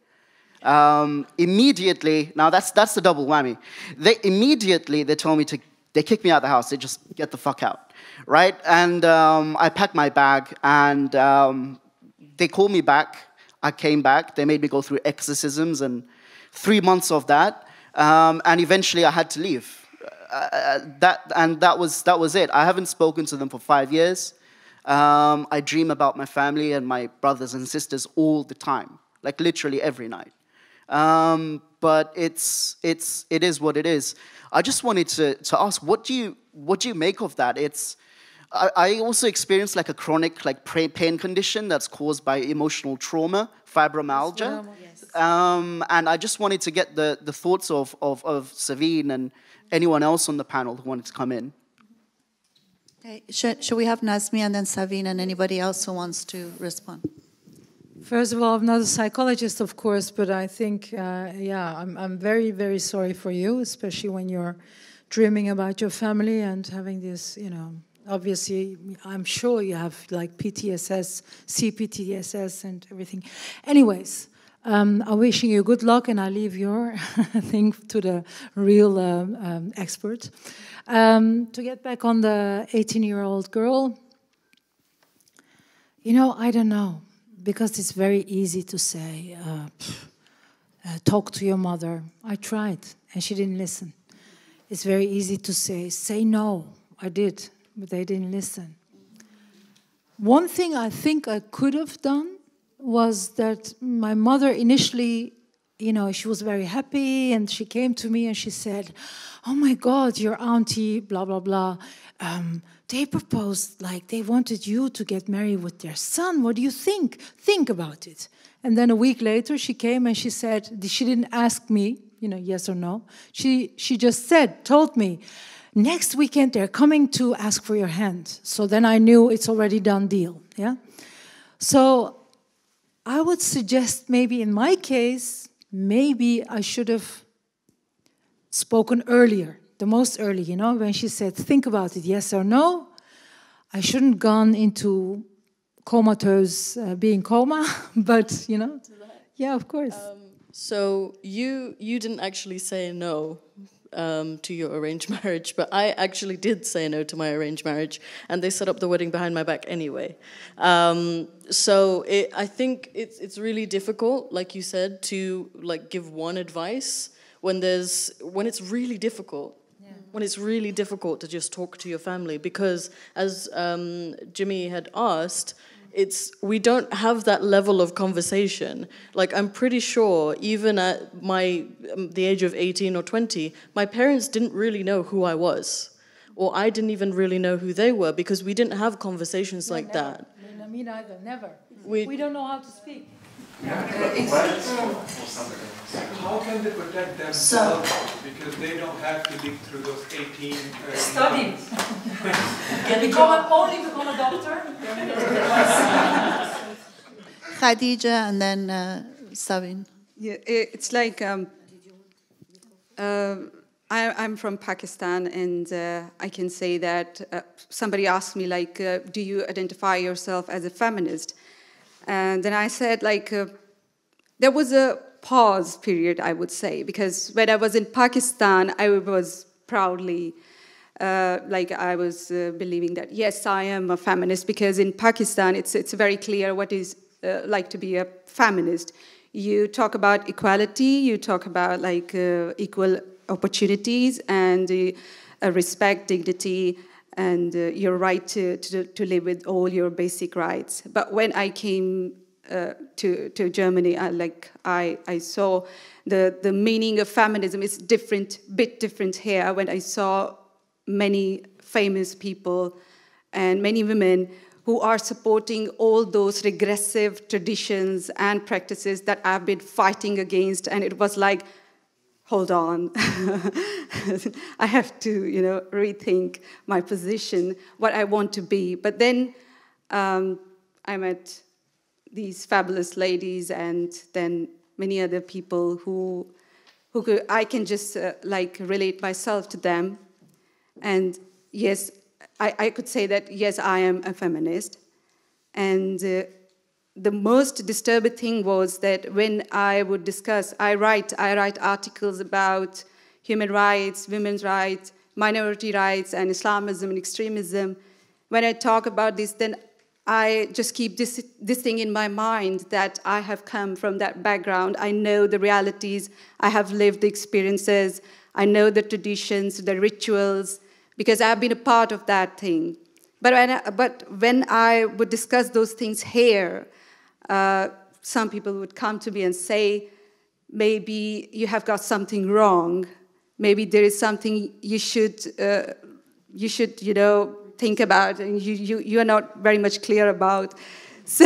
Um, immediately, now that's, that's the double whammy. They immediately, they told me to, they kicked me out of the house. They just get the fuck out, right? And um, I packed my bag and um, they called me back. I came back. They made me go through exorcisms and three months of that. Um, and eventually I had to leave. Uh, uh, that, and that was, that was it. I haven't spoken to them for five years. Um, I dream about my family and my brothers and sisters all the time, like literally every night. Um, but it's, it's, it is what it is. I just wanted to, to ask, what do, you, what do you make of that? It's, I, I also experienced like a chronic like pain condition that's caused by emotional trauma, fibromyalgia. Yes. Um, and I just wanted to get the, the thoughts of, of, of Savin and anyone else on the panel who wanted to come in. Okay. Should, should we have Nazmi and then Savin and anybody else who wants to respond? First of all, I'm not a psychologist, of course, but I think, uh, yeah, I'm, I'm very, very sorry for you, especially when you're dreaming about your family and having this, you know, obviously, I'm sure you have like PTSS, CPTSS, and everything. Anyways, um, I'm wishing you good luck, and I leave your thing to the real um, um, expert. Um, to get back on the 18 year old girl, you know, I don't know because it's very easy to say, uh, uh, talk to your mother. I tried, and she didn't listen. It's very easy to say, say no. I did, but they didn't listen. One thing I think I could have done was that my mother initially, you know, she was very happy and she came to me and she said, Oh my God, your auntie, blah, blah, blah. Um, they proposed like they wanted you to get married with their son. What do you think? Think about it. And then a week later, she came and she said, she didn't ask me, you know, yes or no. She, she just said, told me, next weekend they're coming to ask for your hand. So then I knew it's already done deal. Yeah. So I would suggest maybe in my case, maybe I should have spoken earlier the most early, you know, when she said, think about it, yes or no, I shouldn't gone into comatose, uh, being coma, but, you know, yeah, of course. Um, so you you didn't actually say no um, to your arranged marriage, but I actually did say no to my arranged marriage, and they set up the wedding behind my back anyway. Um, so it, I think it's it's really difficult, like you said, to like give one advice when there's when it's really difficult. When it's really difficult to just talk to your family, because as um, Jimmy had asked, it's we don't have that level of conversation like i'm pretty sure even at my um, the age of 18 or 20 my parents didn't really know who i was or i didn't even really know who they were because we didn't have conversations No, like never. that No, Me neither, never. We- We, don't know how to speak. How can they protect themselves? Because they don't have to live through those 18. Uh, Study. months. become a, only become a doctor. Khadija and then uh, Savin. Yeah, it's like um, uh, I, I'm from Pakistan, and uh, I can say that uh, somebody asked me like, uh, "Do you identify yourself as a feminist?" And then I said like, uh, there was a pause period, I would say, because when I was in Pakistan, I was proudly. Uh, like I was uh, believing that yes, I am a feminist because in Pakistan it's it's very clear what is uh, like to be a feminist. You talk about equality, you talk about like uh, equal opportunities and uh, respect, dignity, and uh, your right to, to to live with all your basic rights. But when I came uh, to to Germany, I like I I saw the the meaning of feminism is different, bit different here. When I saw many famous people and many women who are supporting all those regressive traditions and practices that I've been fighting against. And it was like, hold on, I have to, you know, rethink my position, what I want to be. But then um, I met these fabulous ladies and then many other people who, who could, I can just uh, like relate myself to them. And yes, I, I could say that yes, I am a feminist. And uh, the most disturbing thing was that when I would discuss, I write, I write articles about human rights, women's rights, minority rights, and Islamism and extremism. When I talk about this, then I just keep this, this thing in my mind that I have come from that background. I know the realities, I have lived the experiences, I know the traditions, the rituals, because I've been a part of that thing. But when I, but when I would discuss those things here, uh, some people would come to me and say, maybe you have got something wrong. Maybe there is something you should, uh, you should, you know, think about, and you, you, you are not very much clear about. So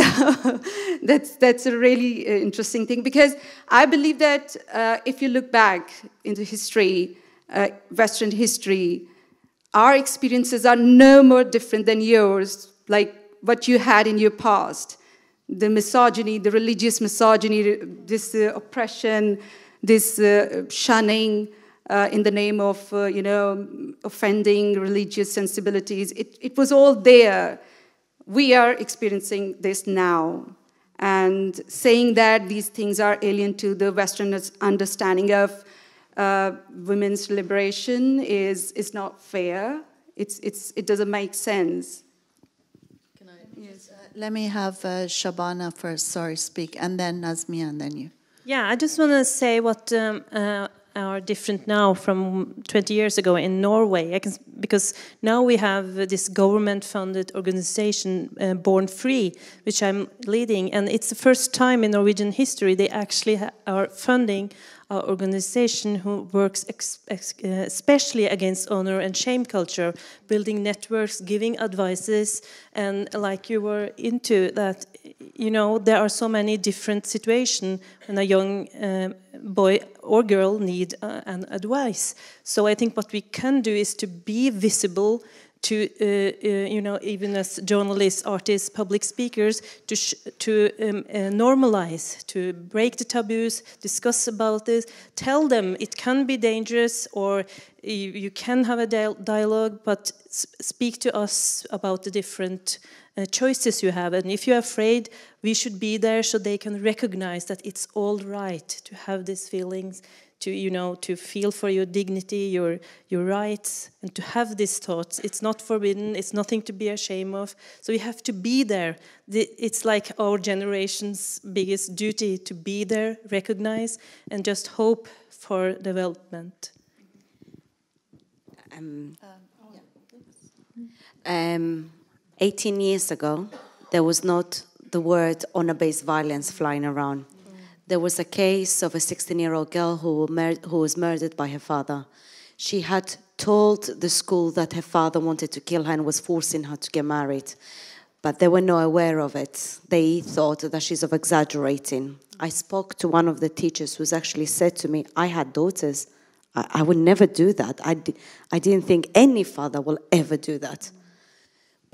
that's, that's a really uh, interesting thing because I believe that uh, if you look back into history, uh, Western history, our experiences are no more different than yours, like what you had in your past. The misogyny, the religious misogyny, this uh, oppression, this uh, shunning uh, in the name of, uh, you know, offending religious sensibilities, it, it was all there. We are experiencing this now. And saying that these things are alien to the Western understanding of uh, women's liberation is, is not fair. It's, it's, it doesn't make sense. Let me have uh, Shabana first, sorry, speak, and then Nazmiye, and then you. Yeah, I just want to say what um, uh, are different now from 20 years ago in Norway. Can, because now we have this government-funded organization, uh, Born Free, which I'm leading, and it's the first time in Norwegian history they actually are funding our organization who works uh, especially against honor and shame culture, building networks, giving advices, and like you were into that, you know, there are so many different situations when a young um, boy or girl need uh, an advice. So I think what we can do is to be visible to, uh, uh, you know, even as journalists, artists, public speakers, to, to um, uh, normalize, to break the taboos, discuss about this, tell them it can be dangerous or you, you can have a dialogue, but speak to us about the different uh, choices you have. And if you're afraid, we should be there so they can recognize that it's all right to have these feelings, to you know to feel for your dignity your your rights and to have these thoughts. It's not forbidden. It's nothing to be ashamed of. So we have to be there. The- it's like our generation's biggest duty to be there recognize and just hope for development. Um, um, 18 years ago, there was not the word honor based violence flying around. There was a case of a 16 year old girl who, who was murdered by her father. She had told the school that her father wanted to kill her and was forcing her to get married, but they were not aware of it. They thought that she's of exaggerating. I spoke to one of the teachers who's actually said to me, I had daughters. I, I would never do that. I, di- I didn't think any father will ever do that.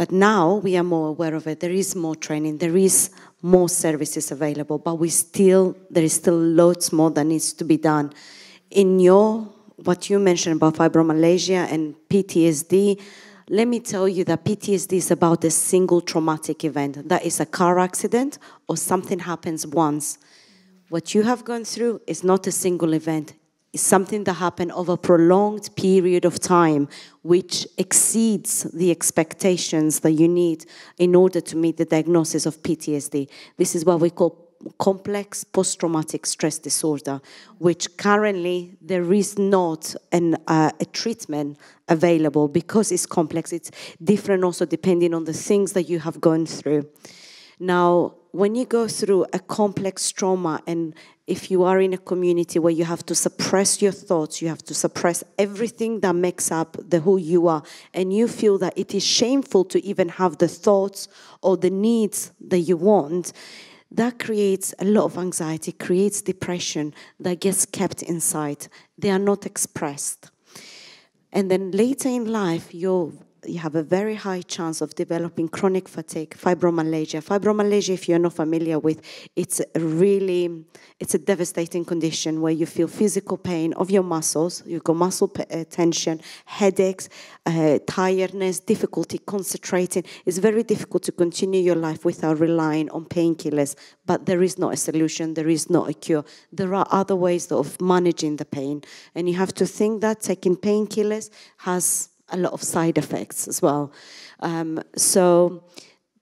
But now we are more aware of it. There is more training. There is more services available. But we still, there is still loads more that needs to be done. In your, what you mentioned about fibromyalgia and PTSD, let me tell you that PTSD is about a single traumatic event. That is a car accident or something happens once. What you have gone through is not a single event. It's something that happened over a prolonged period of time, which exceeds the expectations that you need in order to meet the diagnosis of PTSD. This is what we call complex post traumatic stress disorder, which currently there is not an, uh, a treatment available because it's complex. It's different also depending on the things that you have gone through. Now, when you go through a complex trauma, and if you are in a community where you have to suppress your thoughts, you have to suppress everything that makes up the who you are, and you feel that it is shameful to even have the thoughts or the needs that you want, that creates a lot of anxiety, creates depression that gets kept inside. They are not expressed. And then later in life, you're, you have a very high chance of developing chronic fatigue, fibromyalgia. Fibromyalgia, if you're not familiar with, it's a really, it's a devastating condition where you feel physical pain of your muscles, you've got muscle uh, tension, headaches, uh, tiredness, difficulty concentrating. It's very difficult to continue your life without relying on painkillers, but there is not a solution, there is not a cure. There are other ways of managing the pain, and you have to think that taking painkillers has a lot of side effects as well. Um, so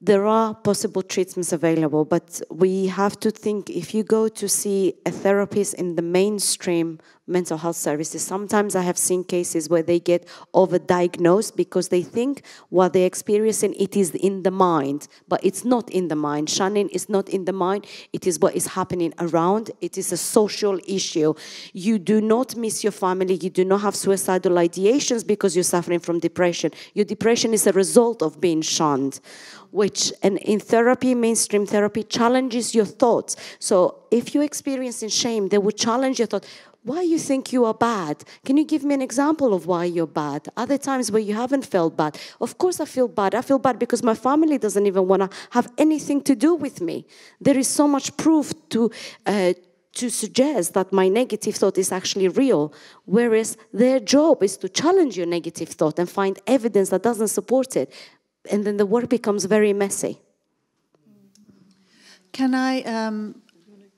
there are possible treatments available, but we have to think if you go to see a therapist in the mainstream mental health services, sometimes I have seen cases where they get overdiagnosed because they think what they're experiencing it is in the mind, but it's not in the mind. Shunning is not in the mind, it is what is happening around. It is a social issue. You do not miss your family, you do not have suicidal ideations because you're suffering from depression. Your depression is a result of being shunned which and in therapy mainstream therapy challenges your thoughts. So if you're experiencing shame they would challenge your thought. Why you think you are bad? Can you give me an example of why you're bad? Other times where you haven't felt bad. Of course i feel bad. I feel bad because my family doesn't even want to have anything to do with me. There is so much proof to uh, to suggest that my negative thought is actually real, whereas their job is to challenge your negative thought and find evidence that doesn't support it. And then the work becomes very messy. Can I, um,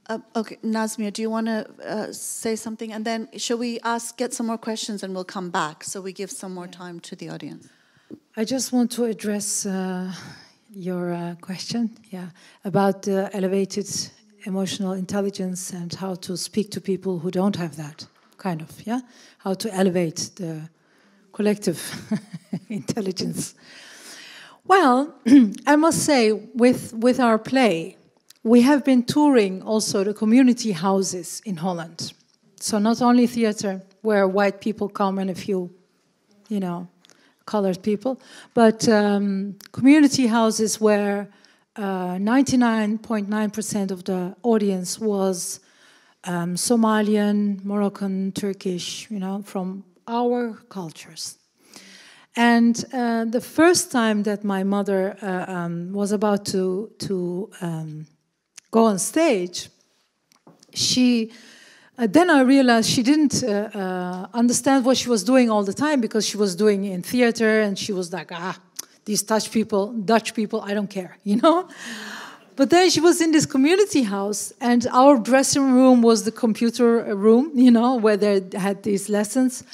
uh, okay, Nazmiye, do you want to uh, say something? And then shall we ask, get some more questions and we'll come back so we give some more time to the audience? I just want to address uh, your uh, question, yeah, about the elevated emotional intelligence and how to speak to people who don't have that, kind of, yeah, how to elevate the collective intelligence. Well, I must say, with with our play, we have been touring also the community houses in Holland. So not only theater where white people come and a few, you know, colored people, but um, community houses where 99.9% of the audience was um, Somalian, Moroccan, Turkish, you know, from our cultures. And uh, the first time that my mother uh, um, was about to, to um, go on stage, she uh, then I realized she didn't uh, uh, understand what she was doing all the time because she was doing in theater and she was like, ah, these Dutch people, Dutch people, I don't care, you know. But then she was in this community house, and our dressing room was the computer room, you know, where they had these lessons.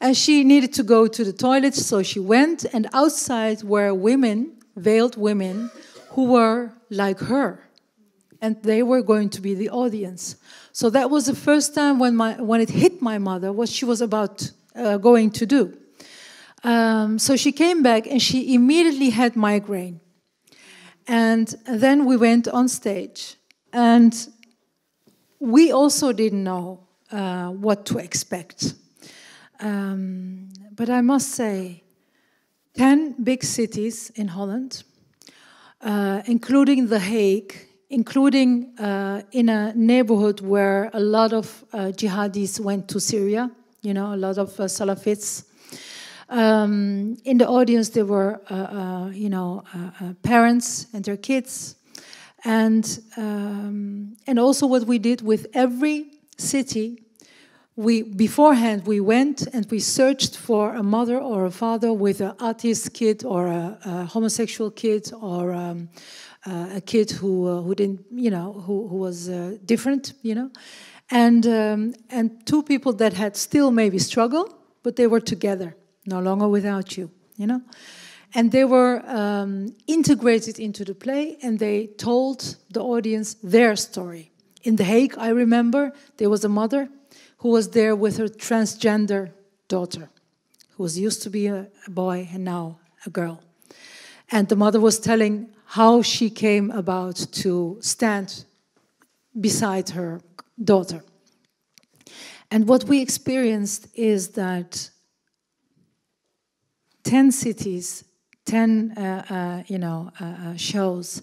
And she needed to go to the toilet, so she went, and outside were women, veiled women, who were like her. And they were going to be the audience. So that was the first time when, my, when it hit my mother what she was about uh, going to do. Um, so she came back and she immediately had migraine. And then we went on stage. And we also didn't know uh, what to expect. Um, but I must say, 10 big cities in Holland, uh, including The Hague, including uh, in a neighborhood where a lot of uh, jihadis went to Syria, you know, a lot of uh, Salafists. Um, in the audience, there were, uh, uh, you know, parents and their kids. And, um, and also what we did with every city we beforehand we went and we searched for a mother or a father with an atheist kid or a, a homosexual kid or um, uh, a kid who uh, who didn't you know who, who was uh, different you know and um, and two people that had still maybe struggle but they were together no longer without you you know and they were um, integrated into the play and they told the audience their story in the hague i remember there was a mother who was there with her transgender daughter, who was used to be a, a boy and now a girl. And the mother was telling how she came about to stand beside her daughter. And what we experienced is that 10 cities, 10 uh, uh, you know, uh, uh shows,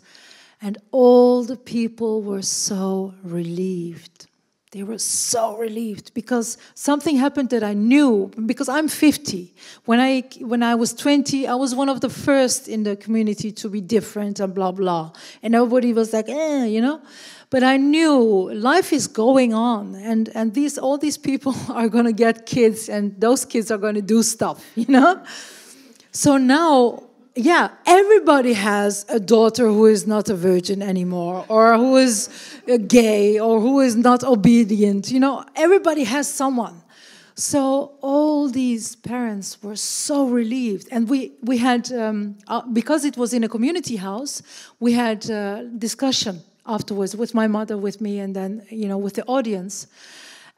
and all the people were so relieved they were so relieved because something happened that I knew because I'm 50. When I when I was 20, I was one of the first in the community to be different and blah blah. And everybody was like, eh, you know. But I knew life is going on, and and these all these people are going to get kids, and those kids are going to do stuff, you know. So now yeah, everybody has a daughter who is not a virgin anymore, or who is gay, or who is not obedient. You know, everybody has someone. So all these parents were so relieved, and we we had um, uh, because it was in a community house, we had uh, discussion afterwards with my mother, with me, and then you know with the audience.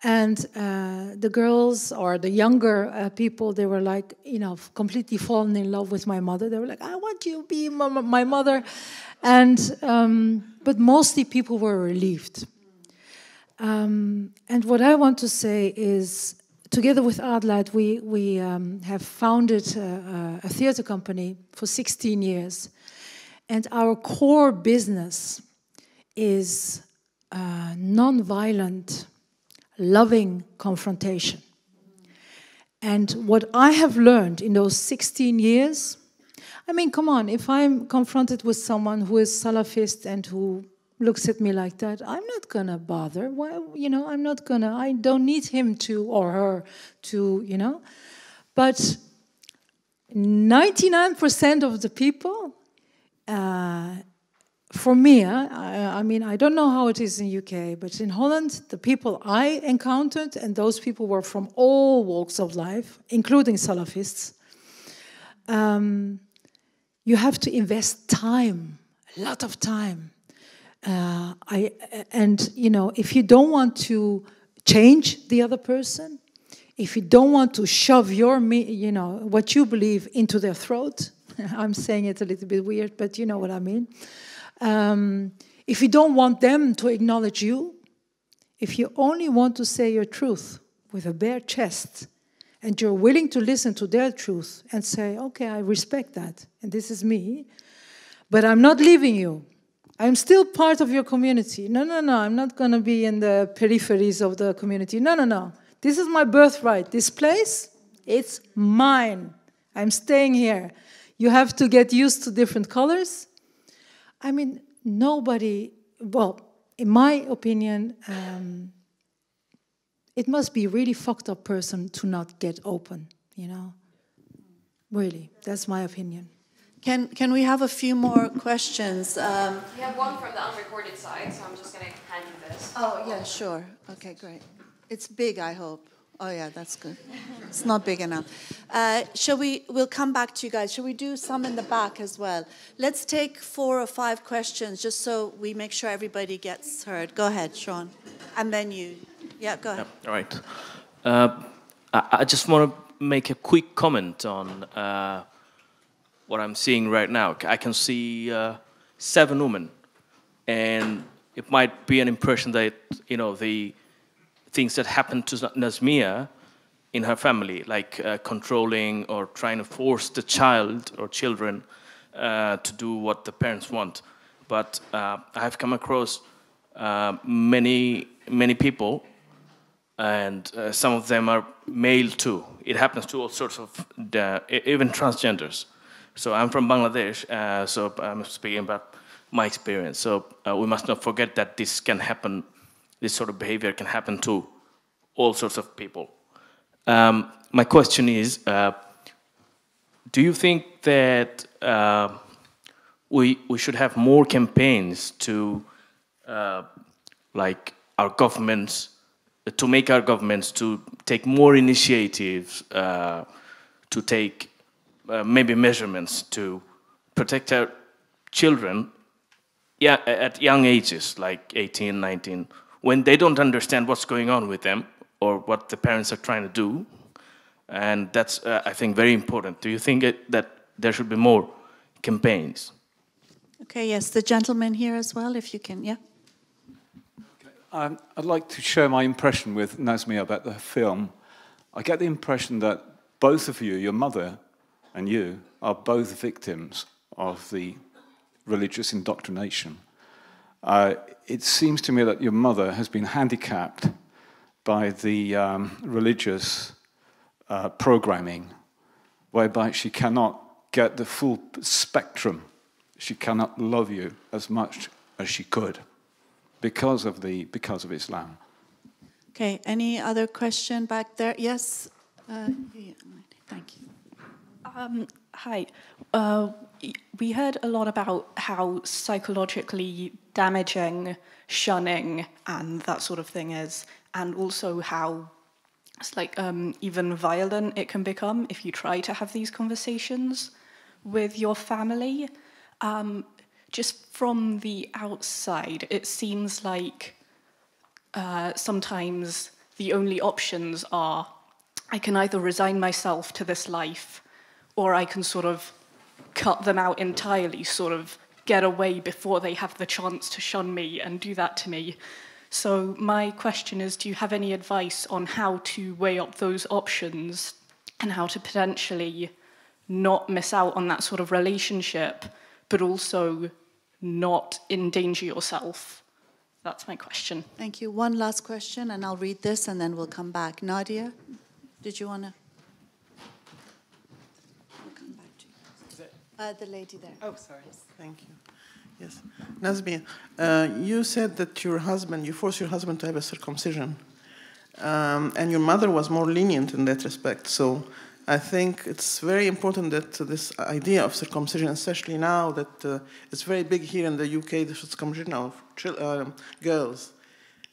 And uh, the girls or the younger uh, people, they were like, you know, completely fallen in love with my mother. They were like, I want you to be my mother. And, um, but mostly people were relieved. Um, and what I want to say is, together with Adelheid, we, we um, have founded a, a theater company for 16 years. And our core business is uh, non-violent loving confrontation. And what I have learned in those 16 years, I mean, come on, if I'm confronted with someone who is Salafist and who looks at me like that, I'm not gonna bother. Well, you know, I'm not gonna, I don't need him to or her to, you know. But 99% of the people uh, for me, I, I, mean, I don't know how it is in UK, but in Holland, the people I encountered, and those people were from all walks of life, including Salafists, um, you have to invest time, a lot of time. Uh, I, and, you know, if you don't want to change the other person, if you don't want to shove your, you know, what you believe into their throat, I'm saying it a little bit weird, but you know what I mean um, if you don't want them to acknowledge you, if you only want to say your truth with a bare chest, and you're willing to listen to their truth and say, okay, I respect that, and this is me, but I'm not leaving you. I'm still part of your community. No, no, no, I'm not going to be in the peripheries of the community. No, no, no. This is my birthright. This place, it's mine. I'm staying here. You have to get used to different colors. I mean, nobody, well, in my opinion, um, it must be a really fucked up person to not get open, you know? Really, that's my opinion. Can, can we have a few more questions? Um, We have one from the unrecorded side, so I'm just going to hand you this. oh, yeah, sure. Okay, great. It's big, I hope. Oh, yeah, that's good. It's not big enough. Uh, shall we? We'll come back to you guys. Shall we do some in the back as well? Let's take four or five questions just so we make sure everybody gets heard. Go ahead, Sean. And then you. Yeah, go ahead. All right. Uh, I, I just want to make a quick comment on uh, what I'm seeing right now. I can see uh, seven women, and it might be an impression that you know the things that happened to Nazmiye in her family, like uh, controlling or trying to force the child or children uh, to do what the parents want. But uh, I have come across uh, many many people and uh, some of them are male too. It happens to all sorts of, even transgenders. So I'm from Bangladesh, uh, so I'm speaking about my experience. So we must not forget that this can happen, this sort of behavior can happen to all sorts of people. Um, my question is, uh, do you think that uh, we, we should have more campaigns to, uh, like, our governments to make our governments to take more initiatives, uh, to take uh, maybe measurements to protect our children yeah, at young ages, like 18, 19, when they don't understand what's going on with them or what the parents are trying to do. And that's, uh, I think, very important. Do you think it, that there should be more campaigns? Okay, yes, the gentleman here as well, if you can, yeah. Um, I'd like to share my impression with Nazmi about the film. I get the impression that both of you, your mother and you, are both victims of the religious indoctrination. Uh, it seems to me that your mother has been handicapped by the um, religious uh, programming, whereby she cannot get the full spectrum. She cannot love you as much as she could because of the because of Islam. Okay, any other question back there? Yes. Uh, yeah, thank you. Um, hi. Uh, we heard a lot about how psychologically damaging shunning and that sort of thing is, and also how it's like um, even violent it can become if you try to have these conversations with your family. Um, just from the outside, it seems like uh, sometimes the only options are I can either resign myself to this life or I can sort of cut them out entirely, sort of get away before they have the chance to shun me and do that to me. So, my question is do you have any advice on how to weigh up those options and how to potentially not miss out on that sort of relationship, but also not endanger yourself? That's my question. Thank you. One last question, and I'll read this, and then we'll come back. Nadia, did you want to? We'll come back to you. Uh, the lady there. Oh, sorry. Thank you. Yes. Nazmiye, uh, you said that your husband, you forced your husband to have a circumcision. Um, and your mother was more lenient in that respect. So I think it's very important that uh, this idea of circumcision, especially now that uh, it's very big here in the UK, the circumcision of um, girls,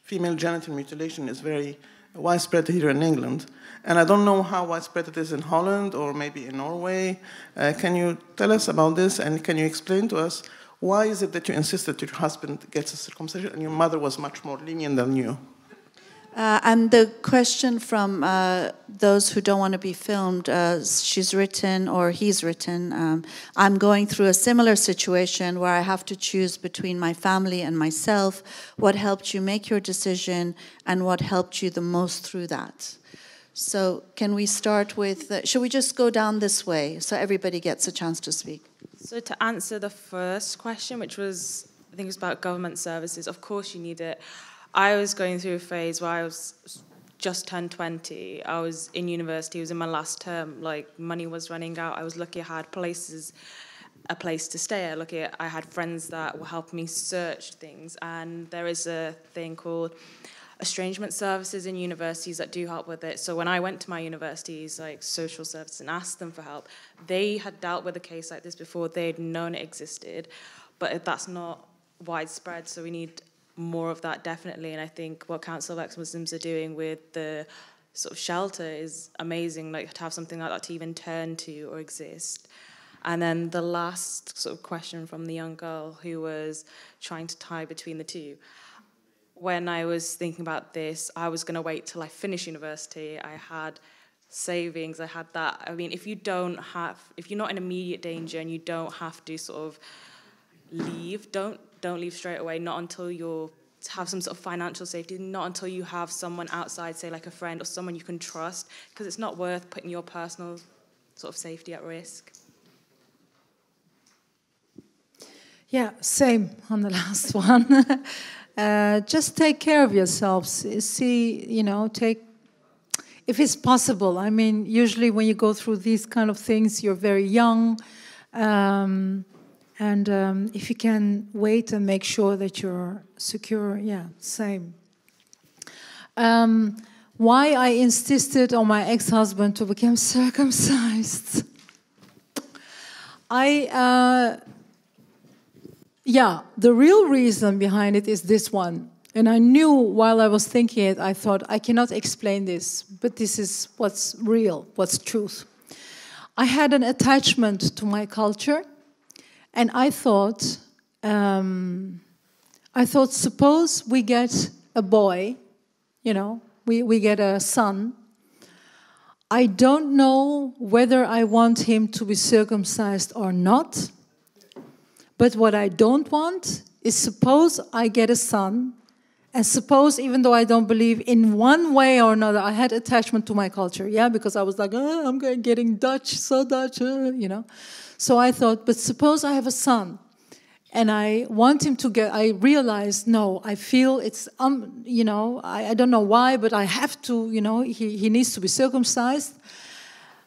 female genital mutilation is very widespread here in England. And I don't know how widespread it is in Holland or maybe in Norway. Uh, can you tell us about this and can you explain to us why is it that you insisted that your husband gets a circumcision and your mother was much more lenient than you? Uh, and the question from uh, those who don't want to be filmed, uh, she's written or he's written, um, I'm going through a similar situation where I have to choose between my family and myself. What helped you make your decision and what helped you the most through that? So, can we start with, uh, should we just go down this way so everybody gets a chance to speak? So, to answer the first question, which was, I think it was about government services, of course you need it. I was going through a phase where I was just turned 20. I was in university, it was in my last term. Like, money was running out. I was lucky I had places, a place to stay. I lucky I had friends that were helping me search things. And there is a thing called estrangement services in universities that do help with it. So when I went to my universities, like social services, and asked them for help, they had dealt with a case like this before. They'd known it existed, but that's not widespread. So we need more of that definitely. And I think what Council of Ex-Muslims are doing with the sort of shelter is amazing. Like to have something like that to even turn to or exist. And then the last sort of question from the young girl who was trying to tie between the two. When I was thinking about this, I was going to wait till I finish university. I had savings, I had that. I mean, if you don't have, if you're not in immediate danger and you don't have to sort of leave, don't don't leave straight away. Not until you're have some sort of financial safety. Not until you have someone outside, say like a friend or someone you can trust, because it's not worth putting your personal sort of safety at risk. Yeah, same on the last one. uh, just take care of yourselves. See, you know, take, if it's possible. I mean, usually when you go through these kind of things, you're very young. Um, and um, if you can wait and make sure that you're secure, yeah, same. Um, why I insisted on my ex-husband to become circumcised. I, uh, yeah, the real reason behind it is this one. And I knew while I was thinking it, I thought, I cannot explain this, but this is what's real, what's truth. I had an attachment to my culture and I thought, um, I thought, suppose we get a boy, you know, we, we get a son. I don't know whether I want him to be circumcised or not. But what I don't want is suppose I get a son, and suppose, even though I don't believe in one way or another, I had attachment to my culture, yeah, because I was like, oh, I'm getting Dutch, so Dutch, uh, you know. So I thought, but suppose I have a son and I want him to get, I realized, no, I feel it's, um, you know, I, I don't know why, but I have to, you know, he, he needs to be circumcised.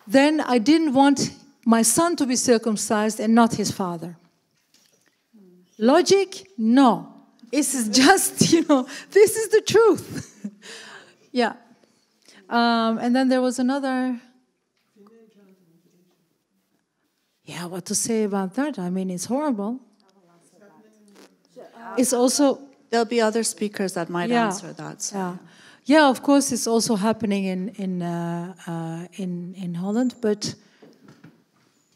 Then I didn't want my son to be circumcised and not his father. Logic? No. This is just, you know, this is the truth. yeah. Um, and then there was another Yeah, what to say about that? I mean, it's horrible. It's also there'll be other speakers that might yeah, answer that. So. Yeah, yeah. Of course, it's also happening in in uh, uh, in in Holland, but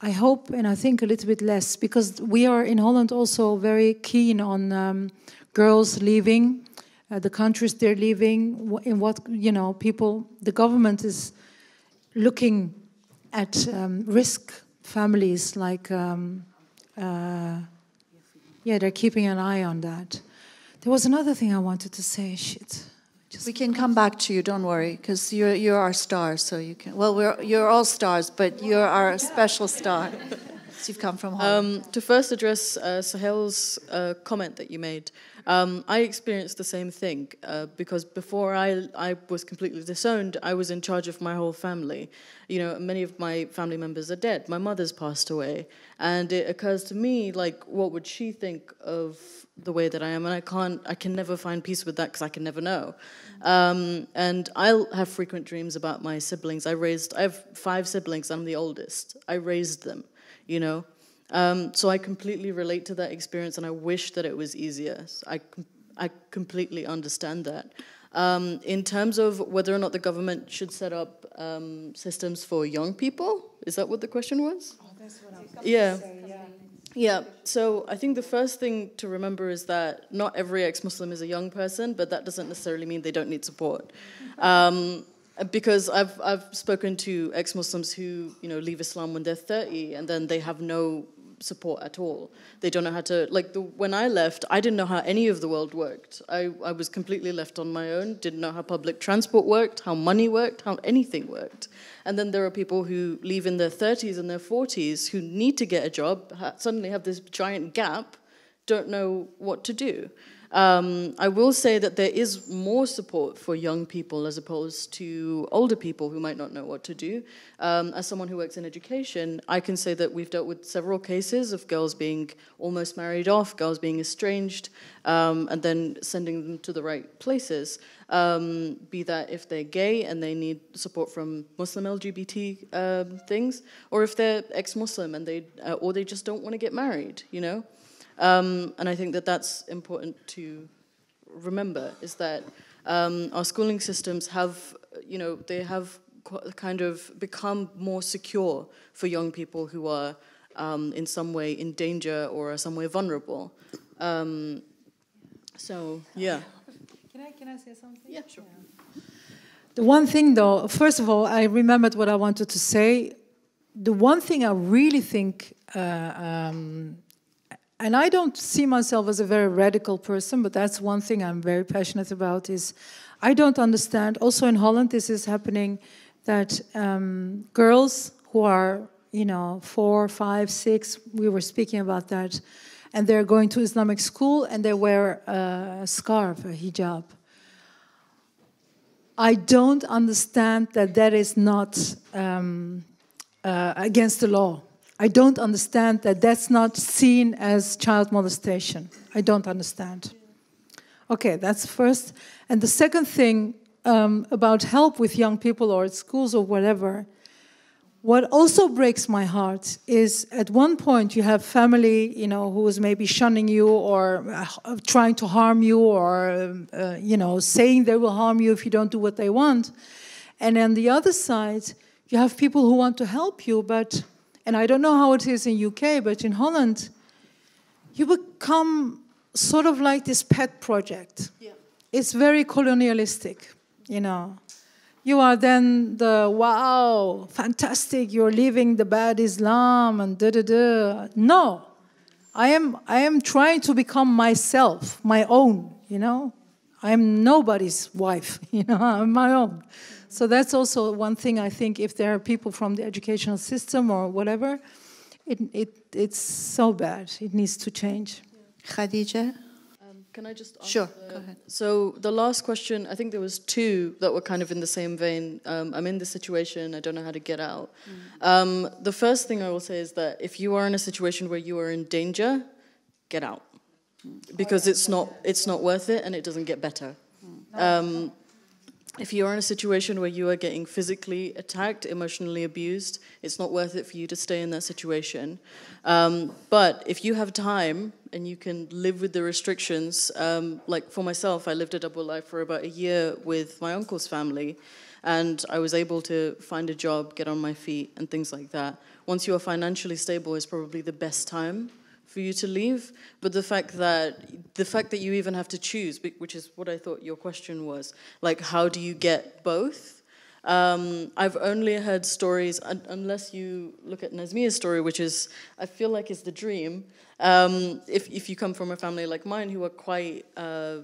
I hope and I think a little bit less because we are in Holland also very keen on um, girls leaving uh, the countries they're leaving. In what you know, people, the government is looking at um, risk families like um, uh, yeah they're keeping an eye on that there was another thing i wanted to say shit we can come back to you don't worry because you're, you're our star so you can well we're, you're all stars but you're our special star so you've come from home um, to first address uh, sahel's uh, comment that you made um, I experienced the same thing uh, because before I, I was completely disowned, I was in charge of my whole family. You know, many of my family members are dead. My mother's passed away. And it occurs to me, like, what would she think of the way that I am? And I can't, I can never find peace with that because I can never know. Um, and I'll have frequent dreams about my siblings. I raised, I have five siblings, I'm the oldest. I raised them, you know. Um, so I completely relate to that experience, and I wish that it was easier. I, I completely understand that. Um, in terms of whether or not the government should set up um, systems for young people, is that what the question was? Oh, that's what I was yeah. Yeah, so I think the first thing to remember is that not every ex Muslim is a young person, but that doesn't necessarily mean they don't need support. Um, because I've, I've spoken to ex Muslims who you know, leave Islam when they're 30 and then they have no support at all. They don't know how to, like, the, when I left, I didn't know how any of the world worked. I, I was completely left on my own, didn't know how public transport worked, how money worked, how anything worked. And then there are people who leave in their 30s and their 40s who need to get a job, suddenly have this giant gap, don't know what to do. Um, I will say that there is more support for young people as opposed to older people who might not know what to do. Um, as someone who works in education, I can say that we've dealt with several cases of girls being almost married off, girls being estranged, um, and then sending them to the right places. Um, be that if they're gay and they need support from Muslim LGBT um, things, or if they're ex-Muslim and they, uh, or they just don't want to get married, you know. Um, and I think that that's important to remember is that um, our schooling systems have, you know, they have kind of become more secure for young people who are um, in some way in danger or are some way vulnerable. Um, so, yeah. Can I, can I say something? Yeah, sure. The one thing, though, first of all, I remembered what I wanted to say. The one thing I really think, uh, um, and I don't see myself as a very radical person, but that's one thing I'm very passionate about, is I don't understand. Also in Holland, this is happening that um, girls who are, you know, four, five, six, we were speaking about that, and they're going to Islamic school and they wear a scarf, a hijab. I don't understand that that is not um, uh, against the law. I don't understand that that's not seen as child molestation. I don't understand. Okay, that's first. And the second thing um, about help with young people or at schools or whatever, what also breaks my heart is at one point you have family, you know, who is maybe shunning you or uh, trying to harm you or, uh, you know, saying they will harm you if you don't do what they want. And on the other side, you have people who want to help you, but, and I don't know how it is in UK, but in Holland, you become sort of like this pet project. Yeah. It's very colonialistic, you know you are then the wow, fantastic, you're leaving the bad Islam and da da da. No, I am, I am trying to become myself, my own, you know. I am nobody's wife, you know, I'm my own. So that's also one thing I think if there are people from the educational system or whatever, it, it, it's so bad. It needs to change. Khadija? Can I just answer Sure, the- go ahead. So the last question, I think there was two that were kind of in the same vein. Um, I'm in this situation. I don't know how to get out. Um, the first thing I will say is that if you are in a situation where you are in danger, get out, because it's not it's not worth it and it doesn't get better. Um, if you're in a situation where you are getting physically attacked, emotionally abused, it's not worth it for you to stay in that situation. Um, but if you have time and you can live with the restrictions, um, like for myself, I lived a double life for about a year with my uncle's family, and I was able to find a job, get on my feet, and things like that. Once you are financially stable, is probably the best time for you to leave. But the fact that the fact that you even have to choose, which is what I thought your question was, like how do you get both? Um, I've only heard stories, un- unless you look at Nazmiye's story, which is, I feel like is the dream. Um, if, if you come from a family like mine who are quite uh,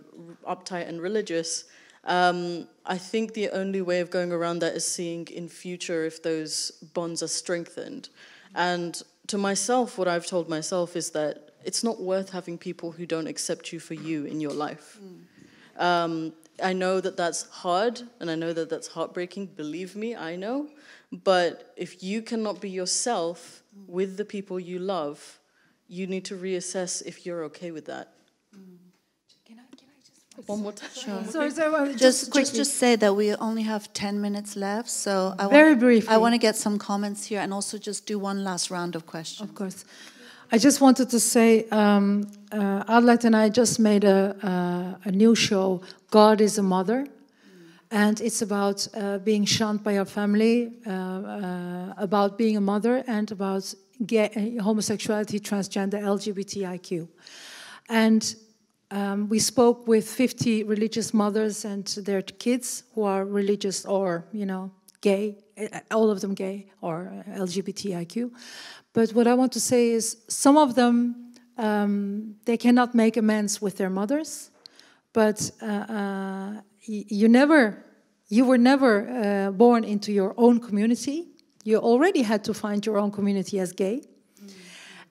uptight and religious, um, I think the only way of going around that is seeing in future if those bonds are strengthened. And to myself, what I've told myself is that it's not worth having people who don't accept you for you in your life. Um, I know that that's hard and I know that that's heartbreaking. Believe me, I know. But if you cannot be yourself with the people you love, you need to reassess if you're okay with that. One more time. Sure. Sorry, sorry, well, just, just just, quickly. just say that we only have 10 minutes left, so I Very want, briefly. I want to get some comments here and also just do one last round of questions. Of course. I just wanted to say, um, uh, Adelheid and I just made a, uh, a new show, God is a Mother. And it's about uh, being shunned by your family, uh, uh, about being a mother, and about gay, homosexuality, transgender, LGBTIQ. And um, we spoke with 50 religious mothers and their kids who are religious or, you know, gay, eh, all of them gay or LGBTIQ. But what I want to say is some of them, um, they cannot make amends with their mothers, but uh, uh, you never, you were never uh, born into your own community. You already had to find your own community as gay.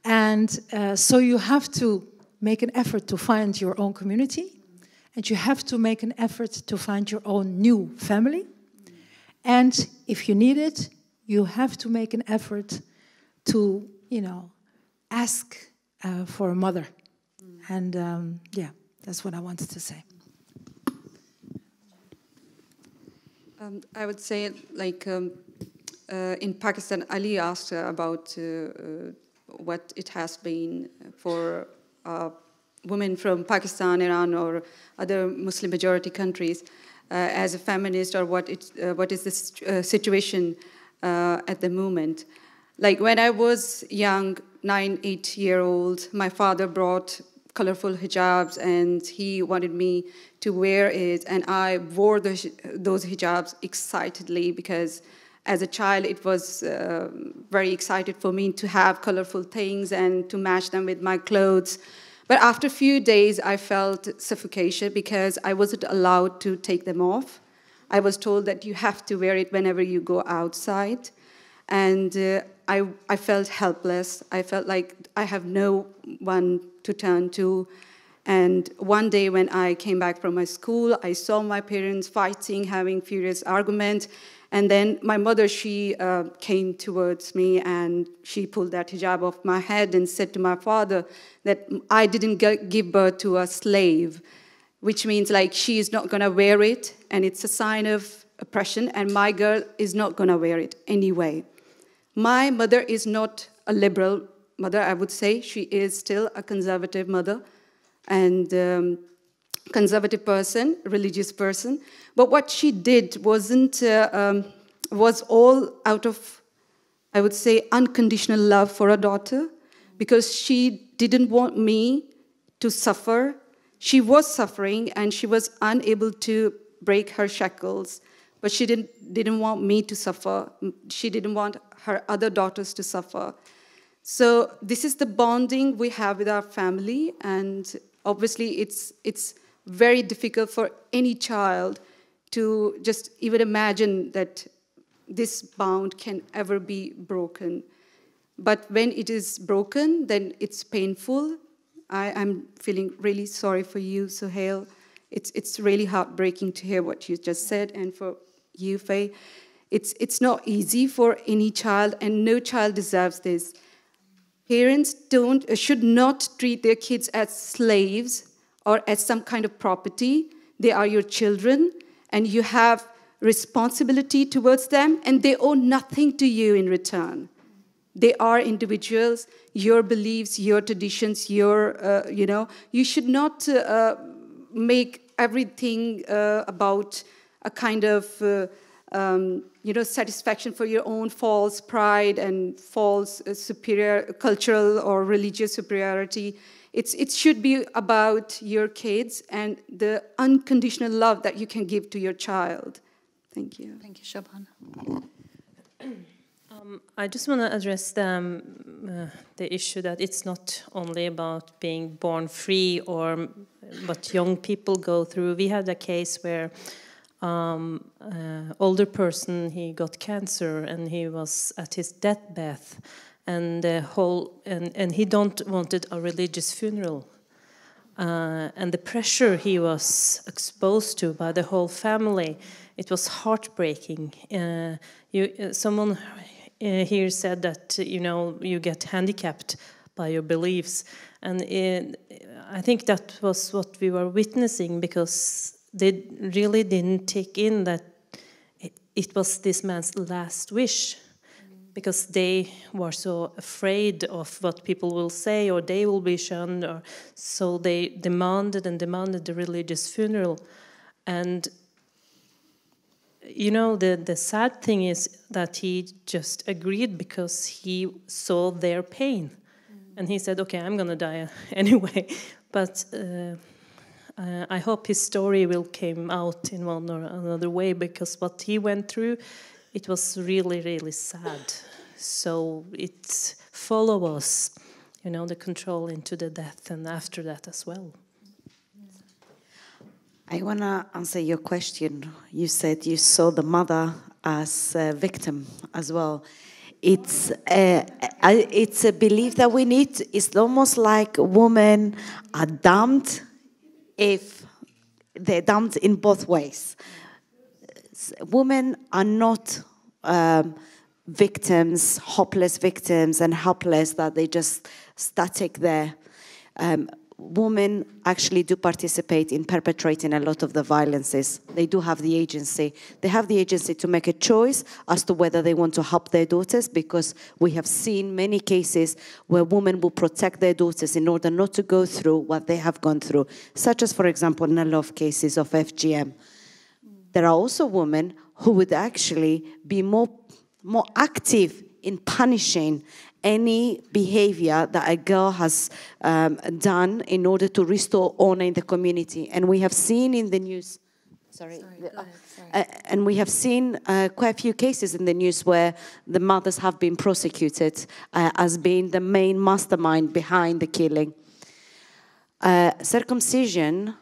And uh, so you have to make an effort to find your own community, and you have to make an effort to find your own new family. And if you need it, you have to make an effort to, you know, ask uh, for a mother. And um, yeah, that's what I wanted to say. Um, I would say, like um, uh, in Pakistan, Ali asked uh, about uh, uh, what it has been for Uh, women from Pakistan, Iran, or other Muslim majority countries uh, as a feminist, or what, it, uh, what is the situation at the moment. Like when I was young, nine, eight year old, my father brought colorful hijabs and he wanted me to wear it and i wore the, those hijabs excitedly because as a child it was uh, very excited for me to have colorful things and to match them with my clothes but after a few days i felt suffocation because i wasn't allowed to take them off i was told that you have to wear it whenever you go outside and uh, I, I felt helpless. I felt like I have no one to turn to. And one day when I came back from my school, I saw my parents fighting, having furious argument. And then my mother, she uh, came towards me and she pulled that hijab off my head and said to my father that I didn't give birth to a slave, which means like she is not going to wear it and it's a sign of oppression and my girl is not going to wear it anyway. My mother is not a liberal mother, I would say. She is still a conservative mother and um, conservative person, religious person. But what she did wasn't, uh, um, was all out of, I would say, unconditional love for her daughter because she didn't want me to suffer. She was suffering and she was unable to break her shackles, but she didn't, didn't want me to suffer. She didn't want her other daughters to suffer. So this is the bonding we have with our family, and obviously it's it's very difficult for any child to just even imagine that this bond can ever be broken. But when it is broken, then it's painful. I, am feeling really sorry for you, Sohail. It's, it's really heartbreaking to hear what you just said, and for you, Fay. It's, it's not easy for any child, and no child deserves this. Parents don't, uh, should not treat their kids as slaves or as some kind of property. They are your children, and you have responsibility towards them, and they owe nothing to you in return. They are individuals, your beliefs, your traditions, your, uh, you know, you should not uh, make everything uh, about a kind of uh, um, you know, satisfaction for your own false pride and false uh, superior cultural or religious superiority. It's, it should be about your kids and the unconditional love that you can give to your child. Thank you. Thank you, Shaban. Um, I just want to address the, um, uh, the issue that it's not only about being born free or what young people go through. We had a case where um, uh, older person he got cancer and he was at his deathbed and the whole and, and he don't wanted a religious funeral. Uh, and the pressure he was exposed to by the whole family it was heartbreaking. Uh, you, uh, someone uh, here said that you know you get handicapped by your beliefs. And it, i think that was what we were witnessing because they really didn't take in that it, it was this man's last wish because they were so afraid of what people will say or they will be shunned or so they demanded and demanded the religious funeral and you know the the sad thing is that he just agreed because he saw their pain mm. and he said okay i'm going to die anyway but uh, uh, I hope his story will come out in one or another way because what he went through, it was really, really sad. So it follows us, you know, the control into the death and after that as well. I want to answer your question. You said you saw the mother as a victim as well. it's uh, a, it's a belief that we need. It's almost like women are dumped if they're dumped in both ways. Women are not um, victims, hopeless victims, and helpless that they just static there. Um, women actually do participate in perpetrating a lot of the violences. They do have the agency. They have the agency to make a choice as to whether they want to help their daughters because we have seen many cases where women will protect their daughters in order not to go through what they have gone through, such as, for example, in a lot of cases of FGM. There are also women who would actually be more, more active in punishing any behavior that a girl has um, done in order to restore honor in the community. And we have seen in the news, sorry, sorry, ahead, sorry. Uh, and we have seen uh, quite a few cases in the news where the mothers have been prosecuted uh, as being the main mastermind behind the killing. Uh, circumcision,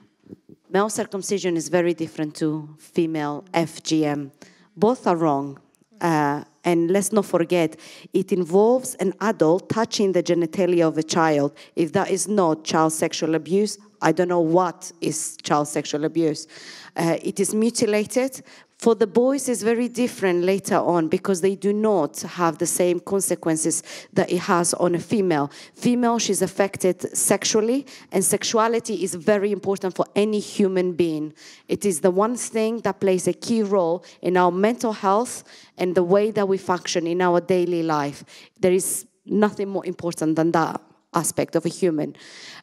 male circumcision is very different to female FGM. Both are wrong. Uh, and let's not forget, it involves an adult touching the genitalia of a child. If that is not child sexual abuse, I don't know what is child sexual abuse. Uh, it is mutilated, for the boys, it's very different later on because they do not have the same consequences that it has on a female. Female, she's affected sexually, and sexuality is very important for any human being. It is the one thing that plays a key role in our mental health and the way that we function in our daily life. There is nothing more important than that aspect of a human.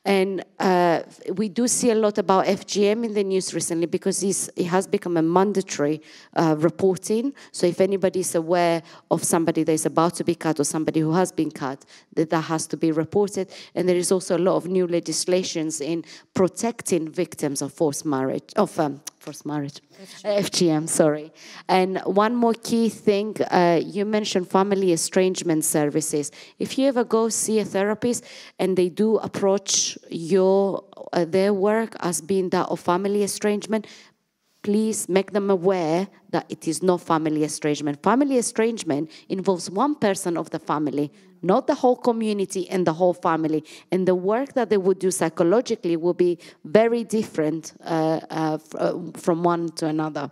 And uh, we do see a lot about FGM in the news recently because it has become a mandatory uh, reporting. So if anybody is aware of somebody that is about to be cut or somebody who has been cut, that that has to be reported. And there is also a lot of new legislations in protecting victims of forced marriage, of um, forced marriage, FGM. FGM, sorry. And one more key thing, uh, you mentioned family estrangement services. If you ever go see a therapist and they do approach your uh, their work as being that of family estrangement, please make them aware that it is not family estrangement. Family estrangement involves one person of the family not the whole community and the whole family. And the work that they would do psychologically will be very different uh, uh, uh, from one to another.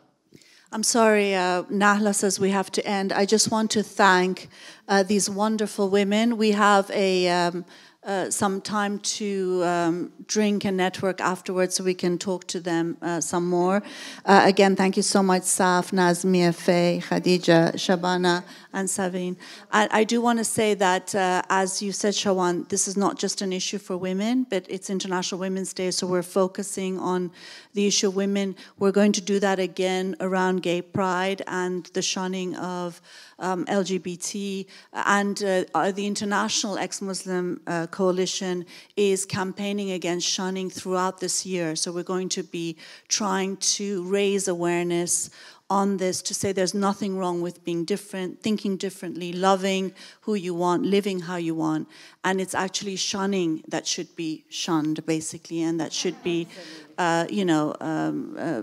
I'm sorry, uh, Nahla says we have to end. I just want to thank uh, these wonderful women. We have a um, uh, some time to um, drink and network afterwards so we can talk to them uh, some more. Uh, again, thank you so much, Saff, Nazmiye, Fay, Khadija, Shabana, and Savin. I, I do want to say that, uh, as you said, Shawan, this is not just an issue for women, but it's International Women's Day, so we're focusing on the issue of women. We're going to do that again around Gay Pride and the shunning of um, LGBT, and uh, the International Ex-Muslim uh, Coalition is campaigning against shunning throughout this year. So we're going to be trying to raise awareness on this to say there's nothing wrong with being different, thinking differently, loving who you want, living how you want. And it's actually shunning that should be shunned, basically, and that should be, uh, you know, um, uh,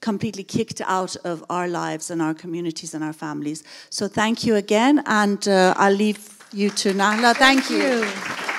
completely kicked out of our lives and our communities and our families. So thank you again, and uh, I'll leave you to Nahla. Thank, thank you. you.